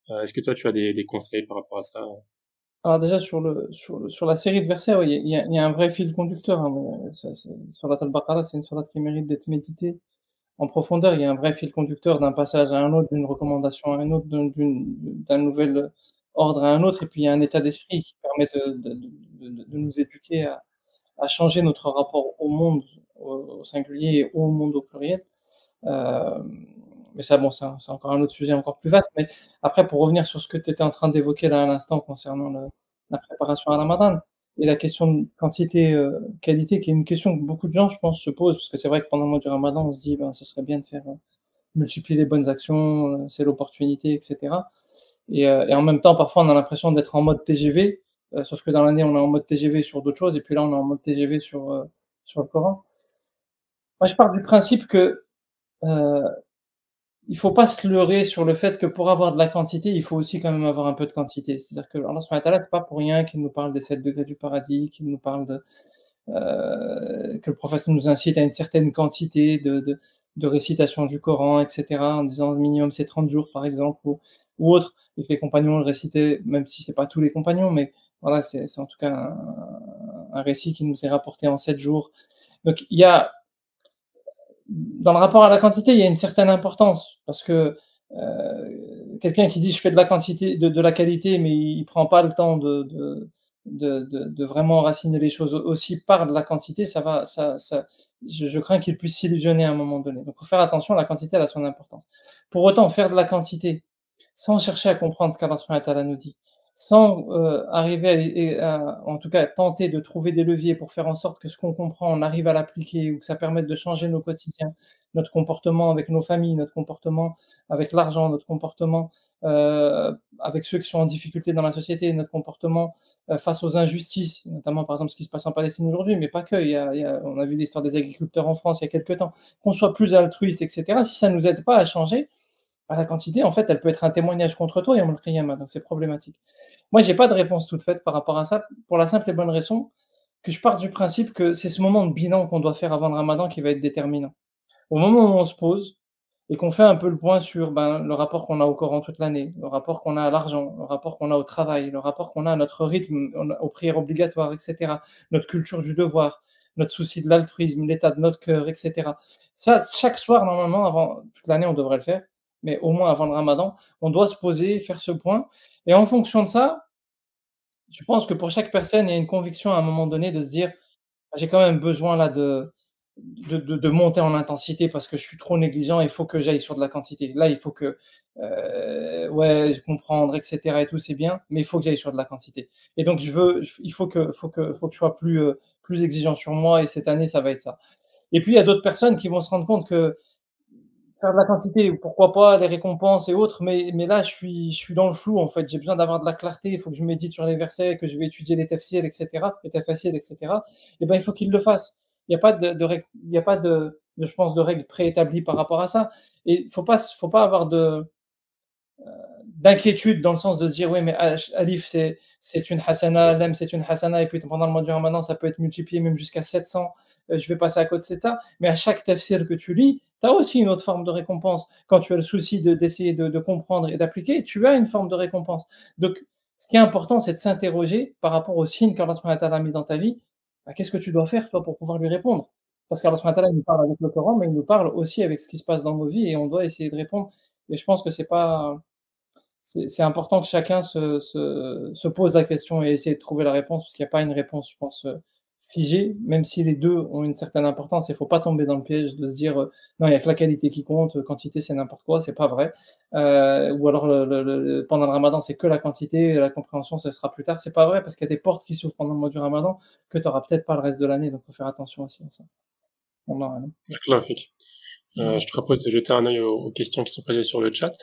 Euh, Est-ce que toi, tu as des, conseils par rapport à ça? Alors déjà, sur, le, sur, sur la série de versets, il y, a un vrai fil conducteur. Hein, la Al-Baqarah, c'est une surat qui mérite d'être méditée en profondeur. Il y a un vrai fil conducteur d'un passage à un autre, d'une recommandation à un autre, d'un nouvel ordre à un autre. Et puis, il y a un état d'esprit qui permet de, de, de, de, nous éduquer à, à changer notre rapport au monde au, singulier et au monde au pluriel. Euh, mais ça, bon, c'est encore un autre sujet encore plus vaste. Mais après, pour revenir sur ce que tu étais en train d'évoquer là à l'instant concernant la préparation à la Ramadan et la question de quantité-qualité, euh, qui est une question que beaucoup de gens, je pense, se posent, parce que c'est vrai que pendant le mois du Ramadan, on se dit, ben, ça serait bien de faire euh, multiplier les bonnes actions, euh, c'est l'opportunité, etc. Et, et, en même temps, parfois, on a l'impression d'être en mode TGV, sauf que dans l'année, on est en mode TGV sur d'autres choses, et puis là, on est en mode TGV sur, sur le Coran. Moi, je pars du principe que euh, il faut pas se leurrer sur le fait que pour avoir de la quantité, il faut aussi quand même avoir un peu de quantité. C'est-à-dire que Allah subhanahu c'est pas pour rien qu'il nous parle des 7 degrés du paradis, qu'il nous parle de euh, que le professeur nous incite à une certaine quantité de, de, récitation du Coran, etc. En disant le minimum c'est 30 jours par exemple ou, ou autre, et que les compagnons le récitaient, même si c'est pas tous les compagnons, mais voilà, c'est en tout cas un, un, récit qui nous est rapporté en 7 jours. Donc il y a dans le rapport à la quantité, il y a une certaine importance parce que euh, quelqu'un qui dit je fais de la quantité, de, la qualité, mais il prend pas le temps de, vraiment enraciner les choses aussi par de la quantité, ça va, je, crains qu'il puisse s'illusionner à un moment donné. Donc, il faut faire attention, la quantité a son importance. Pour autant, faire de la quantité sans chercher à comprendre ce qu'Allah nous dit, sans euh, arriver à, en tout cas, tenter de trouver des leviers pour faire en sorte que ce qu'on comprend, on arrive à l'appliquer ou que ça permette de changer nos quotidiens, notre comportement avec nos familles, notre comportement avec l'argent, notre comportement euh, avec ceux qui sont en difficulté dans la société, notre comportement euh, face aux injustices, notamment par exemple ce qui se passe en Palestine aujourd'hui, mais pas que. Y a, on a vu l'histoire des agriculteurs en France il y a quelques temps. Qu'on soit plus altruiste, etc. Si ça ne nous aide pas à changer, à la quantité, en fait, elle peut être un témoignage contre toi, Yom Qiyamah, donc c'est problématique. Moi, j'ai pas de réponse toute faite par rapport à ça, pour la simple et bonne raison que je pars du principe que c'est ce moment de bilan qu'on doit faire avant le ramadan qui va être déterminant. Au moment où on se pose et qu'on fait un peu le point sur ben, le rapport qu'on a au Coran toute l'année, le rapport qu'on a à l'argent, le rapport qu'on a au travail, le rapport qu'on a à notre rythme, aux prières obligatoires, etc., notre culture du devoir, notre souci de l'altruisme, l'état de notre cœur, etc. Ça, chaque soir, normalement, avant toute l'année, on devrait le faire mais au moins avant le ramadan, on doit se poser, faire ce point. Et en fonction de ça, je pense que pour chaque personne, il y a une conviction à un moment donné de se dire, j'ai quand même besoin là de, de, de, de, monter en intensité parce que je suis trop négligent, il faut que j'aille sur de la quantité. Là, il faut que, euh, ouais, comprendre, etc. et tout, c'est bien, mais il faut que j'aille sur de la quantité. Et donc, je veux, il faut que, faut que, faut que je sois plus, euh, plus exigeant sur moi et cette année, ça va être ça. Et puis, il y a d'autres personnes qui vont se rendre compte que de la quantité, pourquoi pas, les récompenses et autres, mais, mais là, je suis, je suis dans le flou, en fait. J'ai besoin d'avoir de la clarté, il faut que je médite sur les versets, que je vais étudier les tafsirs, etc., les tafsirs, etc. Et ben, il faut qu'il le fasse. Il n'y a pas de, n'y a pas de, je pense, de règles préétablies par rapport à ça. Et il faut pas, faut pas avoir de, euh, d'inquiétude dans le sens de se dire oui mais Alif c'est une hasana, Lem c'est une hasana et puis pendant le mois du Ramadan ça peut être multiplié même jusqu'à 700 euh, je vais passer à côté de ça. Mais à chaque tafsir que tu lis tu as aussi une autre forme de récompense. Quand tu as le souci d'essayer de, de, de, comprendre et d'appliquer tu as une forme de récompense. Donc ce qui est important c'est de s'interroger par rapport aux signes qu'Allah a mis dans ta vie. Bah, qu'est-ce que tu dois faire toi pour pouvoir lui répondre? Parce qu'Allah nous parle avec le Coran mais il nous parle aussi avec ce qui se passe dans nos vies et on doit essayer de répondre. Et je pense que c'est pas c'est important que chacun se, se, se, pose la question et essaie de trouver la réponse, parce qu'il n'y a pas une réponse, je pense, euh, figée, même si les deux ont une certaine importance. Il ne faut pas tomber dans le piège de se dire euh, non, il n'y a que la qualité qui compte, quantité c'est n'importe quoi, c'est pas vrai. Euh, ou alors pendant le ramadan, c'est que la quantité, la compréhension, ce sera plus tard. C'est pas vrai, parce qu'il y a des portes qui s'ouvrent pendant le mois du ramadan que tu n'auras peut-être pas le reste de l'année, donc il faut faire attention aussi à ça. Non, euh, je te propose de jeter un œil aux, questions qui sont posées sur le chat.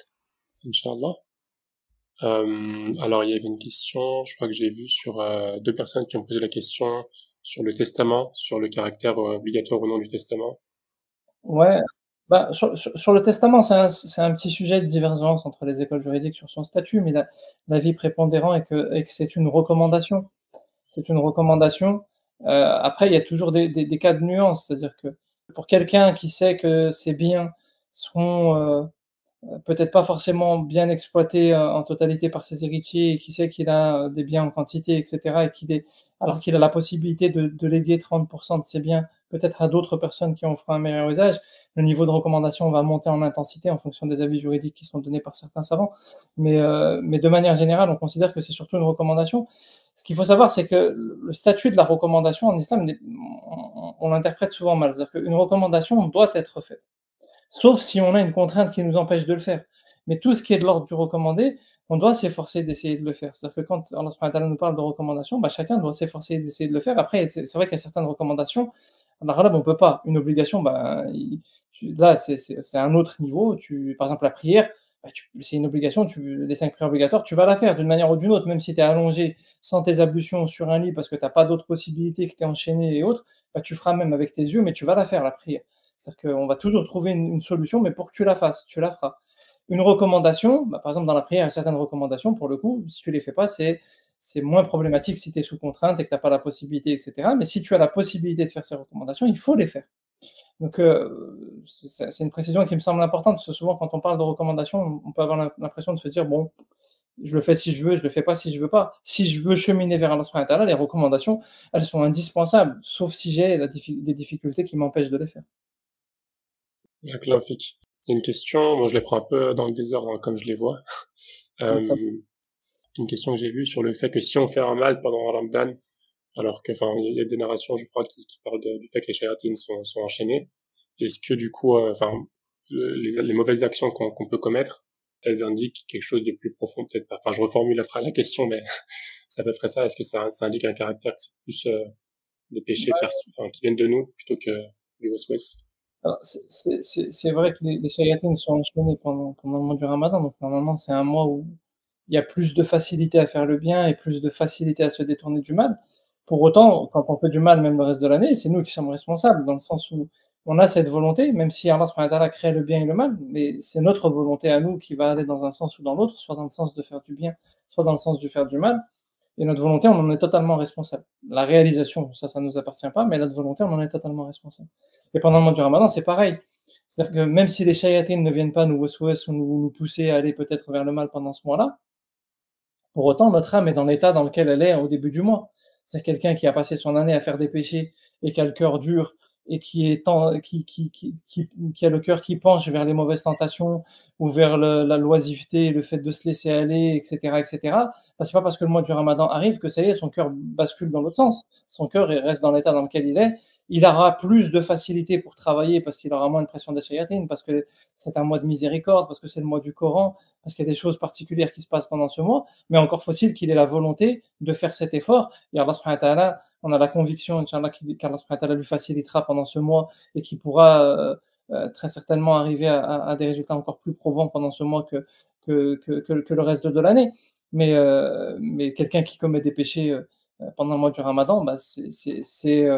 Euh, alors, il y avait une question, je crois que j'ai vu sur euh, deux personnes qui ont posé la question sur le testament, sur le caractère euh, obligatoire ou non du testament? Ouais, bah, sur, le testament, c'est un, petit sujet de divergence entre les écoles juridiques sur son statut, mais l'avis la prépondérant est que, est que c'est une recommandation. C'est une recommandation. Euh, après, il y a toujours des, cas de nuance, c'est-à-dire que pour quelqu'un qui sait que ses biens seront euh, peut-être pas forcément bien exploité euh, en totalité par ses héritiers et qui sait qu'il a euh, des biens en quantité, etc. et qu'il est, alors qu'il a la possibilité de, léguer 30% de ses biens peut-être à d'autres personnes qui en feront un meilleur usage, le niveau de recommandation va monter en intensité en fonction des avis juridiques qui sont donnés par certains savants. Mais, euh, mais de manière générale, on considère que c'est surtout une recommandation. Ce qu'il faut savoir, c'est que le statut de la recommandation en islam, on, on l'interprète souvent mal. C'est-à-dire qu'une recommandation doit être faite sauf si on a une contrainte qui nous empêche de le faire. Mais tout ce qui est de l'ordre du recommandé, on doit s'efforcer d'essayer de le faire. C'est-à-dire que quand Allah nous parle de recommandations, bah, chacun doit s'efforcer d'essayer de le faire. Après, c'est vrai qu'il y a certaines recommandations, alors là, on ne peut pas. Une obligation, bah, là, c'est un autre niveau. Tu, par exemple, la prière, bah, c'est une obligation, tu, les cinq prières obligatoires, tu vas la faire d'une manière ou d'une autre, même si tu es allongé sans tes ablutions sur un lit parce que tu n'as pas d'autres possibilités, que tu es enchaîné et autres, tu feras même avec tes yeux, mais tu vas la faire, la prière. C'est-à-dire qu'on va toujours trouver une, solution, mais pour que tu la fasses, tu la feras. Une recommandation, bah, par exemple dans la prière, il y a certaines recommandations, pour le coup, si tu ne les fais pas, c'est, moins problématique si tu es sous contrainte et que tu n'as pas la possibilité, etc. Mais si tu as la possibilité de faire ces recommandations, il faut les faire. Donc, euh, c'est une précision qui me semble importante, parce que souvent, quand on parle de recommandations, on peut avoir l'impression de se dire, bon, je le fais si je veux, je le fais pas si je veux pas. Si je veux cheminer vers Allah, les recommandations, elles sont indispensables, sauf si j'ai des difficultés qui m'empêchent de les faire. Il y a une question, bon, je les prends un peu dans le désordre hein, comme je les vois. Euh, une question que j'ai vue sur le fait que si on fait un mal pendant Ramadan, alors que, enfin, il y a des narrations, je crois, qui, parlent du fait que les shayatines sont, sont enchaînées. Est-ce que du coup, euh, enfin, les, mauvaises actions qu'on peut commettre, elles indiquent quelque chose de plus profond, peut-être pas. Enfin, je reformule la, la question, mais ça peut être ça. Est-ce que ça, ça, indique un caractère que c'est plus euh, des péchés qui viennent de nous plutôt que du West? C'est vrai que les, les sont enchaînées pendant, pendant le mois du Ramadan, donc normalement c'est un mois où il y a plus de facilité à faire le bien et plus de facilité à se détourner du mal. Pour autant, quand on fait du mal, même le reste de l'année, c'est nous qui sommes responsables, dans le sens où on a cette volonté, même si Allah crée le bien et le mal, mais c'est notre volonté à nous qui va aller dans un sens ou dans l'autre, soit dans le sens de faire du bien, soit dans le sens de faire du mal. Et notre volonté, on en est totalement responsable. La réalisation, ça, ça ne nous appartient pas, mais notre volonté, on en est totalement responsable. Et pendant le mois du ramadan, c'est pareil. C'est-à-dire que même si les shayatines ne viennent pas nous waswas ou nous pousser à aller peut-être vers le mal pendant ce mois-là, pour autant, notre âme est dans l'état dans lequel elle est au début du mois. C'est quelqu'un qui a passé son année à faire des péchés et qui a le cœur dur et qui, est qui, qui, qui, qui, a le cœur qui penche vers les mauvaises tentations ou vers la loisiveté, le fait de se laisser aller, etc., etc., bah, c'est pas parce que le mois du ramadan arrive que ça y est, son cœur bascule dans l'autre sens. Son cœur reste dans l'état dans lequel il est il aura plus de facilité pour travailler parce qu'il aura moins de pression des parce que c'est un mois de miséricorde, parce que c'est le mois du Coran, parce qu'il y a des choses particulières qui se passent pendant ce mois. Mais encore faut-il qu'il ait la volonté de faire cet effort. Et Allah on a la conviction qu'Allah lui facilitera pendant ce mois et qu'il pourra euh, euh, très certainement arriver à, des résultats encore plus probants pendant ce mois que, que, que, le reste de l'année. Mais, euh, mais quelqu'un qui commet des péchés pendant le mois du Ramadan, bah, c'est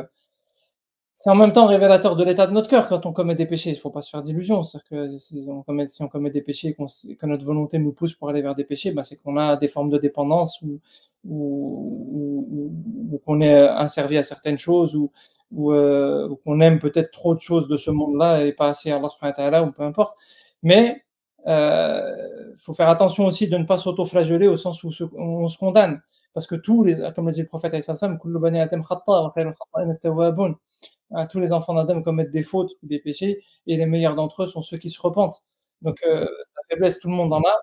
c'est en même temps révélateur de l'état de notre cœur quand on commet des péchés. Il ne faut pas se faire d'illusions. C'est-à-dire que si on, commet, des péchés et que notre volonté nous pousse pour aller vers des péchés, bah, c'est qu'on a des formes de dépendance ou, qu'on est inservi à certaines choses ou, euh, ou qu'on aime peut-être trop de choses de ce monde-là et pas assez à Allah ou peu importe. Mais il euh, faut faire attention aussi de ne pas s'auto-flageller au sens où on se condamne. Parce que tous les, comme le dit le prophète, Hein, tous les enfants d'Adam commettent des fautes ou des péchés, et les meilleurs d'entre eux sont ceux qui se repentent. Donc euh, la faiblesse, tout le monde en a.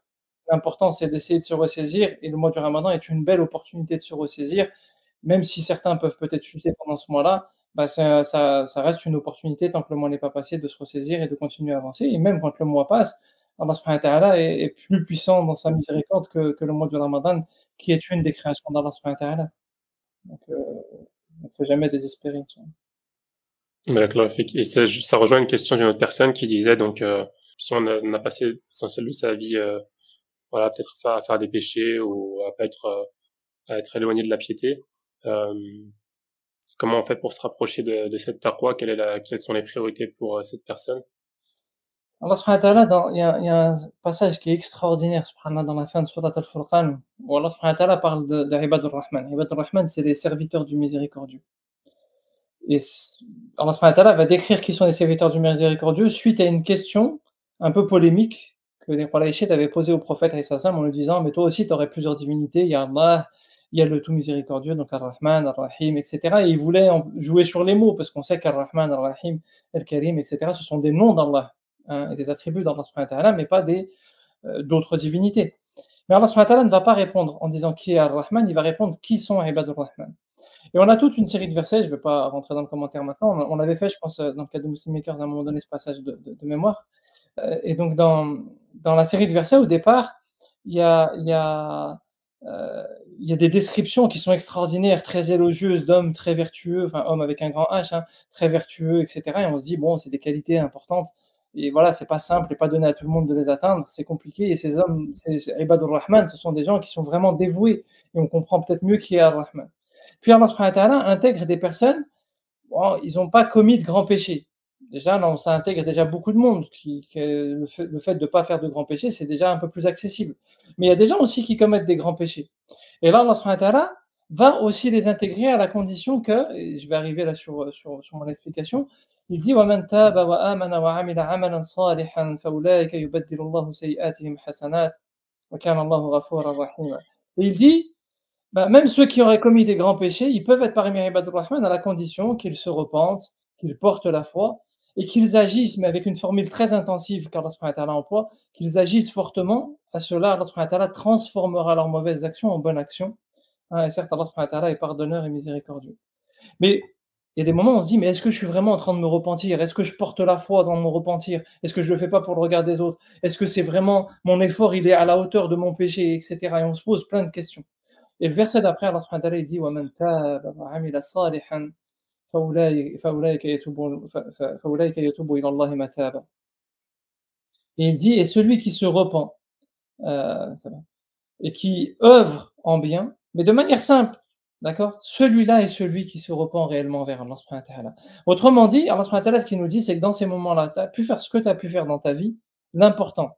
L'important, c'est d'essayer de se ressaisir, et le mois du Ramadan est une belle opportunité de se ressaisir, même si certains peuvent peut-être chuter pendant ce mois-là. Bah, ça, reste une opportunité tant que le mois n'est pas passé de se ressaisir et de continuer à avancer. Et même quand le mois passe, Allah est, est plus puissant dans sa miséricorde que, le mois du Ramadan, qui est une des créations d'Allah. Donc, euh, on ne faut jamais désespérer. Et ça, rejoint une question d'une autre personne qui disait donc euh, si on a, passé l'essentiel de sa vie, euh, voilà, peut-être à faire des péchés ou à pas être euh, à être éloigné de la piété, comment on fait pour se rapprocher de, cette taqwa Quelles sont les priorités pour cette personne? Allah subhanahu wa il y, a, a un passage qui est extraordinaire subhanahu dans la fin de Surat al-Furqan où Allah subhanahu wa parle de, de Ibadur Rahman. Ibadur Rahman, c'est les serviteurs du miséricordieux. Et Allah va décrire qui sont les serviteurs du miséricordieux suite à une question un peu polémique que les Qurayshites avaient posée au prophète en lui disant Mais toi aussi, tu aurais plusieurs divinités, il y a Allah, il y a le tout miséricordieu, donc Ar-Rahman, Ar-Rahim, etc. Et ils voulaient jouer sur les mots, parce qu'on sait qu'Ar-Rahman, Ar-Rahim, Al-Karim, etc., ce sont des noms d'Allah, hein, et des attributs d'Allah, mais pas euh, d'autres divinités. Mais Allah ne va pas répondre en disant qui est Ar-Rahman, il va répondre qui sont Ibadur Rahman. Et on a toute une série de versets, je ne vais pas rentrer dans le commentaire maintenant, on, avait fait, je pense, euh, dans le cas de Muslim Makers, à un moment donné, ce passage de, mémoire. Euh, et donc, dans, la série de versets, au départ, il euh, y a, des descriptions qui sont extraordinaires, très élogieuses d'hommes très vertueux, enfin, hommes avec un grand H, hein, très vertueux, etc. Et on se dit, bon, c'est des qualités importantes. Et voilà, c'est pas simple et pas donné à tout le monde de les atteindre, c'est compliqué. Et ces hommes, ces Ibadur Rahman, ce sont des gens qui sont vraiment dévoués. Et on comprend peut-être mieux qui est Ar-Rahman. Puis Allah intègre des personnes, ils n'ont pas commis de grands péchés. Déjà, là, ça intègre déjà beaucoup de monde. Qui, le, fait, de ne pas faire de grands péchés, c'est déjà un peu plus accessible. Mais il y a des gens aussi qui commettent des grands péchés. Et là, Allah va aussi les intégrer à la condition que, et je vais arriver là sur, sur, sur mon explication, il dit وَمَنْ تَابَ وَآمَنَ وَعَمِلَ عَمَلًا صَالِحًا فَأُولَٰئِكَ يُبَدِّلُ اللَّهُ سَيِّئَاتِهِمْ حَسَنَاتٍ وَكَانَ اللَّهُ غَفُورًا رَحِيمًا Et il dit bah, même ceux qui auraient commis des grands péchés, ils peuvent être parmi Ibadur Rahman à la condition qu'ils se repentent, qu'ils portent la foi et qu'ils agissent, mais avec une formule très intensive qu'Allah emploie, qu'ils agissent fortement à ceux-là, Allah transformera leurs mauvaises actions en bonnes actions. Hein, et certes, Allah est pardonneur et miséricordieux. Mais il y a des moments où on se dit, mais est-ce que je suis vraiment en train de me repentir? Est-ce que je porte la foi dans mon repentir? Est-ce que je ne le fais pas pour le regard des autres? Est-ce que c'est vraiment mon effort, il est à la hauteur de mon péché, etc. Et on se pose plein de questions. Et le verset d'après, Allah il dit, et celui qui se repent euh, et qui œuvre en bien, mais de manière simple, D'accord? Celui-là est celui qui se repent réellement vers Allah. Autrement dit, Allah ce qu'il nous dit, c'est que dans ces moments-là, tu as pu faire ce que tu as pu faire dans ta vie. L'important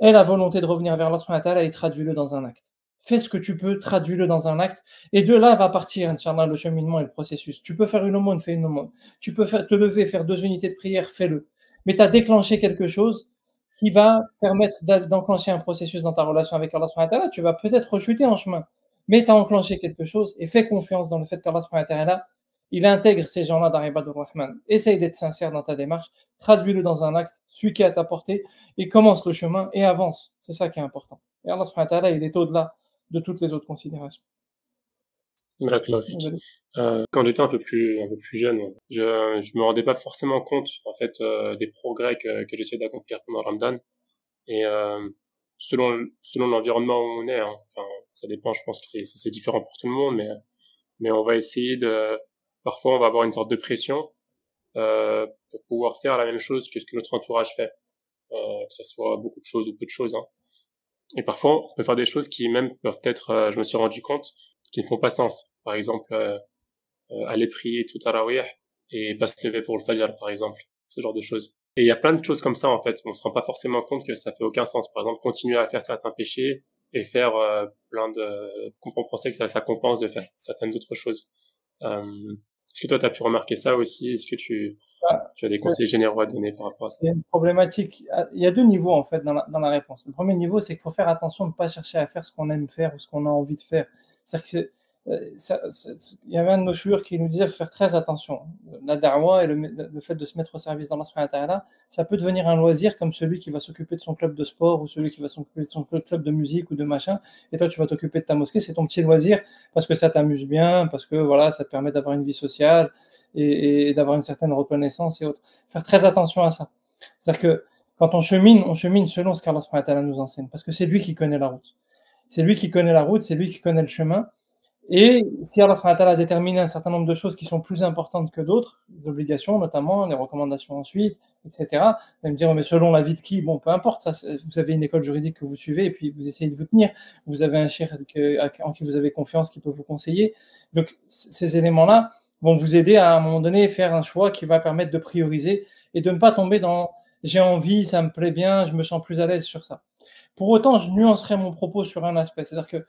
est la volonté de revenir vers Allah et traduis-le dans un acte. Fais ce que tu peux, traduis-le dans un acte. Et de là va partir, Inch'Allah, le cheminement et le processus. Tu peux faire une aumône, fais une aumône. Tu peux te lever, faire deux unités de prière, fais-le. Mais tu as déclenché quelque chose qui va permettre d'enclencher un processus dans ta relation avec Allah. Tu vas peut-être rechuter en chemin mais tu as enclenché quelque chose et fais confiance dans le fait qu'Allah il intègre ces gens-là dans Ibadur Rahman. Essaye d'être sincère dans ta démarche, traduis-le dans un acte, celui qui est à ta portée, et commence le chemin et avance. C'est ça qui est important. Et Allah il est au-delà de toutes les autres considérations. Euh, quand j'étais un peu plus un peu plus jeune, je je me rendais pas forcément compte en fait euh, des progrès que, que j'essayais d'accomplir pendant Ramadan et euh, selon selon l'environnement où on est. Hein. Enfin, ça dépend. Je pense que c'est c'est différent pour tout le monde, mais mais on va essayer de. Parfois, on va avoir une sorte de pression euh, pour pouvoir faire la même chose que ce que notre entourage fait, euh, que ce soit beaucoup de choses ou peu de choses. Hein. Et parfois, on peut faire des choses qui même peuvent être, euh, je me suis rendu compte, qui ne font pas sens. Par exemple, euh, euh, aller prier tout à et pas se lever pour le fajr, par exemple, ce genre de choses. Et il y a plein de choses comme ça en fait. On se rend pas forcément compte que ça fait aucun sens. Par exemple, continuer à faire certains péchés et faire euh, plein de. On pensait que ça, ça compense de faire certaines autres choses. Euh, Est-ce que toi, tu as pu remarquer ça aussi? Est-ce que tu, ah, tu as des conseils généraux à donner par rapport à ça Il y a une problématique. Il y a deux niveaux en fait dans la, dans la réponse. Le premier niveau, c'est qu'il faut faire attention de ne pas chercher à faire ce qu'on aime faire ou ce qu'on a envie de faire. C'est-à-dire que euh, il y avait un de nos chouïrs qui nous disait de faire très attention. La darwa et le, fait de se mettre au service d'Allah, ça peut devenir un loisir comme celui qui va s'occuper de son club de sport ou celui qui va s'occuper de son club de musique ou de machin. Et toi, tu vas t'occuper de ta mosquée. C'est ton petit loisir parce que ça t'amuse bien, parce que voilà, ça te permet d'avoir une vie sociale et, d'avoir une certaine reconnaissance et autres. Faire très attention à ça. C'est-à-dire que quand on chemine, on chemine selon ce qu'Allah nous enseigne parce que c'est lui qui connaît la route. C'est lui qui connaît la route, c'est lui qui connaît le chemin. Et si Allah a déterminé un certain nombre de choses qui sont plus importantes que d'autres, les obligations notamment, les recommandations ensuite, etc., vous allez me dire, mais selon la vie de qui Bon, peu importe, vous avez une école juridique que vous suivez et puis vous essayez de vous tenir. Vous avez un chef en qui vous avez confiance qui peut vous conseiller. Donc, ces éléments-là vont vous aider à, à un moment donné faire un choix qui va permettre de prioriser et de ne pas tomber dans j'ai envie, ça me plaît bien, je me sens plus à l'aise sur ça. Pour autant, je nuancerai mon propos sur un aspect. C'est-à-dire que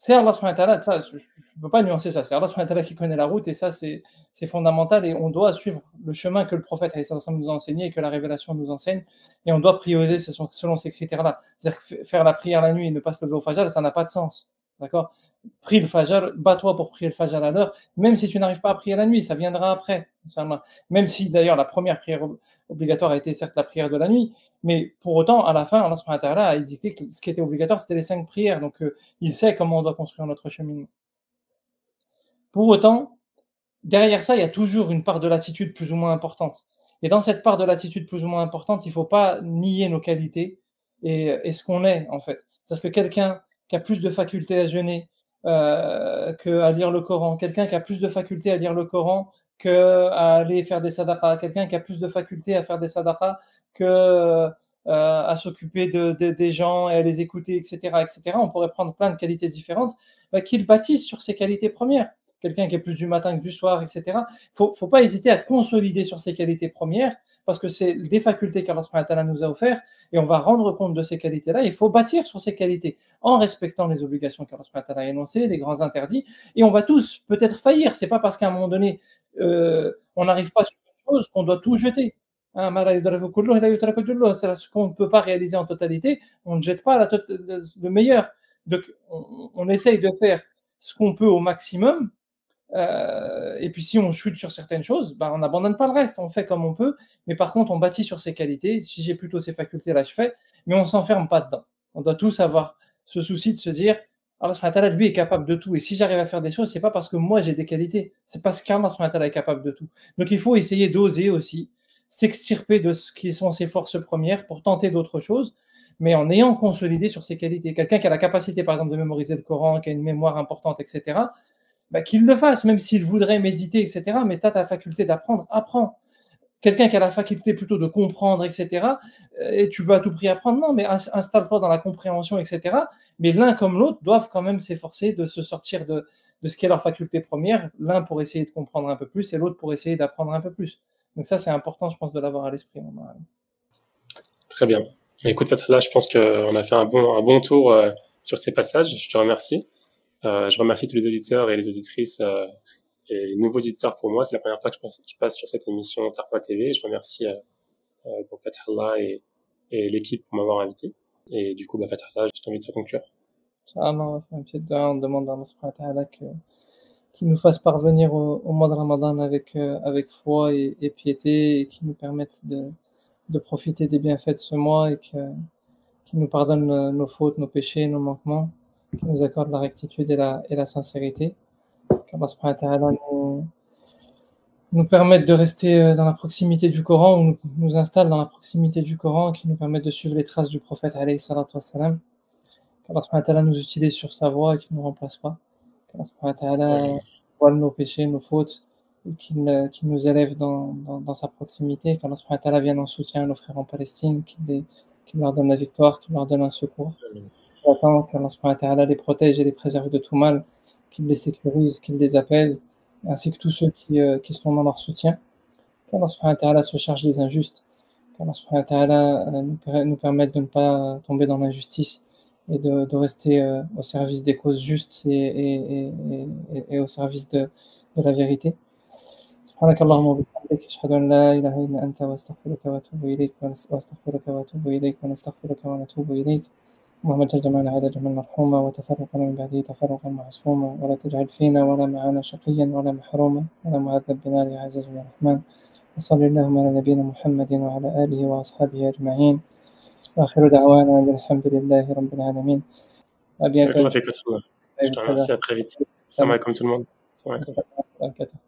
c'est Allah ça, je ne peux pas nuancer ça, c'est Allah qui connaît la route et ça c'est fondamental et on doit suivre le chemin que le prophète nous a enseigné et que la révélation nous enseigne et on doit prioriser selon ces critères-là. C'est-à-dire que faire la prière la nuit et ne pas se lever au fajr, ça n'a pas de sens. D'accord? Prie le fajr, bats-toi pour prier le fajr à l'heure, même si tu n'arrives pas à prier la nuit, ça viendra après. Même si d'ailleurs la première prière obligatoire a été certes la prière de la nuit, mais pour autant, à la fin, Allah a indiqué que ce qui était obligatoire, c'était les cinq prières. Donc euh, il sait comment on doit construire notre cheminement. Pour autant, derrière ça, il y a toujours une part de l'attitude plus ou moins importante. Et dans cette part de l'attitude plus ou moins importante, il ne faut pas nier nos qualités et ce qu'on est en fait. C'est-à-dire que quelqu'un qui a plus de faculté à jeûner euh, qu'à lire le Coran, quelqu'un qui a plus de faculté à lire le Coran qu'à aller faire des sadaqas, quelqu'un qui a plus de faculté à faire des sadaqas que euh, à s'occuper de, des gens et à les écouter, etc., etc. On pourrait prendre plein de qualités différentes, bah, qu'ils bâtissent sur ces qualités premières. Quelqu'un qui est plus du matin que du soir, etc. Il ne faut pas hésiter à consolider sur ces qualités premières parce que c'est des facultés qu'Allah nous a offertes et on va rendre compte de ces qualités-là. Il faut bâtir sur ces qualités en respectant les obligations qu'Allah a énoncées, les grands interdits. Et on va tous peut-être faillir. C'est pas parce qu'à un moment donné, euh, on n'arrive pas sur une chose qu'on doit tout jeter. Hein, ce qu'on ne peut pas réaliser en totalité, on ne jette pas le meilleur. Donc, on, on essaye de faire ce qu'on peut au maximum euh, et puis si on chute sur certaines choses, bah, on n'abandonne pas le reste, on fait comme on peut, mais par contre on bâtit sur ses qualités. Si j'ai plutôt ces facultés-là, je fais, mais on s'enferme pas dedans. On doit tous avoir ce souci de se dire Allah lui est capable de tout. Et si j'arrive à faire des choses, c'est pas parce que moi j'ai des qualités, c'est parce qu'Allah est capable de tout. Donc il faut essayer d'oser aussi s'extirper de ce qui sont ses forces premières pour tenter d'autres choses, mais en ayant consolidé sur ses qualités. Quelqu'un qui a la capacité, par exemple, de mémoriser le Coran, qui a une mémoire importante, etc., bah, qu'il le fasse, même s'il voudrait méditer, etc. Mais tu as ta faculté d'apprendre, apprends quelqu'un qui a la faculté plutôt de comprendre, etc., euh, et tu veux à tout prix apprendre, non, mais installe-toi dans la compréhension, etc. Mais l'un comme l'autre doivent quand même s'efforcer de se sortir de, de ce qui est leur faculté première, l'un pour essayer de comprendre un peu plus et l'autre pour essayer d'apprendre un peu plus. Donc ça, c'est important, je pense, de l'avoir à l'esprit. Très bien. Écoute, là, je pense qu'on a fait un bon, un bon tour euh, sur ces passages. Je te remercie. Euh, je remercie tous les auditeurs et les auditrices et les nouveaux éditeurs pour moi. C'est la première fois que je passe, je passe sur cette émission Tarpa TV. Je remercie euh, euh, et, et l'équipe pour m'avoir invité. Et du coup, bah, Fathallah, je t'invite à conclure. Inch'Allah, on va faire une petite on demande à Allah qu'il nous fasse parvenir au, mois de Ramadan avec, euh, avec foi et, piété et qui nous permette de, de profiter des bienfaits de ce mois et qu'il nous pardonne nos fautes, nos péchés, nos manquements, qui nous accorde la rectitude et la, et la sincérité qu'Allah nous, nous permette de rester euh, dans la proximité du Coran, ou nous, installe dans la proximité du Coran, qui nous permette de suivre les traces du prophète, alayhi salatu wassalam. Qu'Allah nous utilise sur sa voie et qu'il ne nous remplace pas. Qu'Allah voile nos péchés, nos fautes, et qu'il nous élève dans, dans, sa proximité. Qu'Allah vienne en soutien à nos frères en Palestine, qu'il leur donne la victoire, qu'il leur donne un secours J'attends qu'Allah les protège et les préserve de tout mal qu'il les sécurise, qu'il les apaise, ainsi que tous ceux qui, euh, qui sont dans leur soutien. Qu'Allah se charge des injustes, qu'Allah euh, nous, nous permette de ne pas tomber dans l'injustice et de, de rester euh, au service des causes justes et, et, et, et au service de, de la vérité. سبحانك اللهم وبحمدك أشهد أن لا إله إلا أنت وأستغفرك وأتوب إليك وأستغفرك وأتوب إليك ونستغفرك ونتوب إليك اللهم اجعل جمعنا هذا جمعا مرحوما وتفرقنا من بعده تفرقا معصوما ولا تجعل فينا ولا معنا شقيا ولا محروما ولا معذب بنار يا عزيز يا رحمن وصل اللهم على نبينا محمد وعلى آله وأصحابه أجمعين وآخر دعوانا أن الحمد لله رب العالمين à très vite. Salam alaikum tout le monde. Salam alaikum.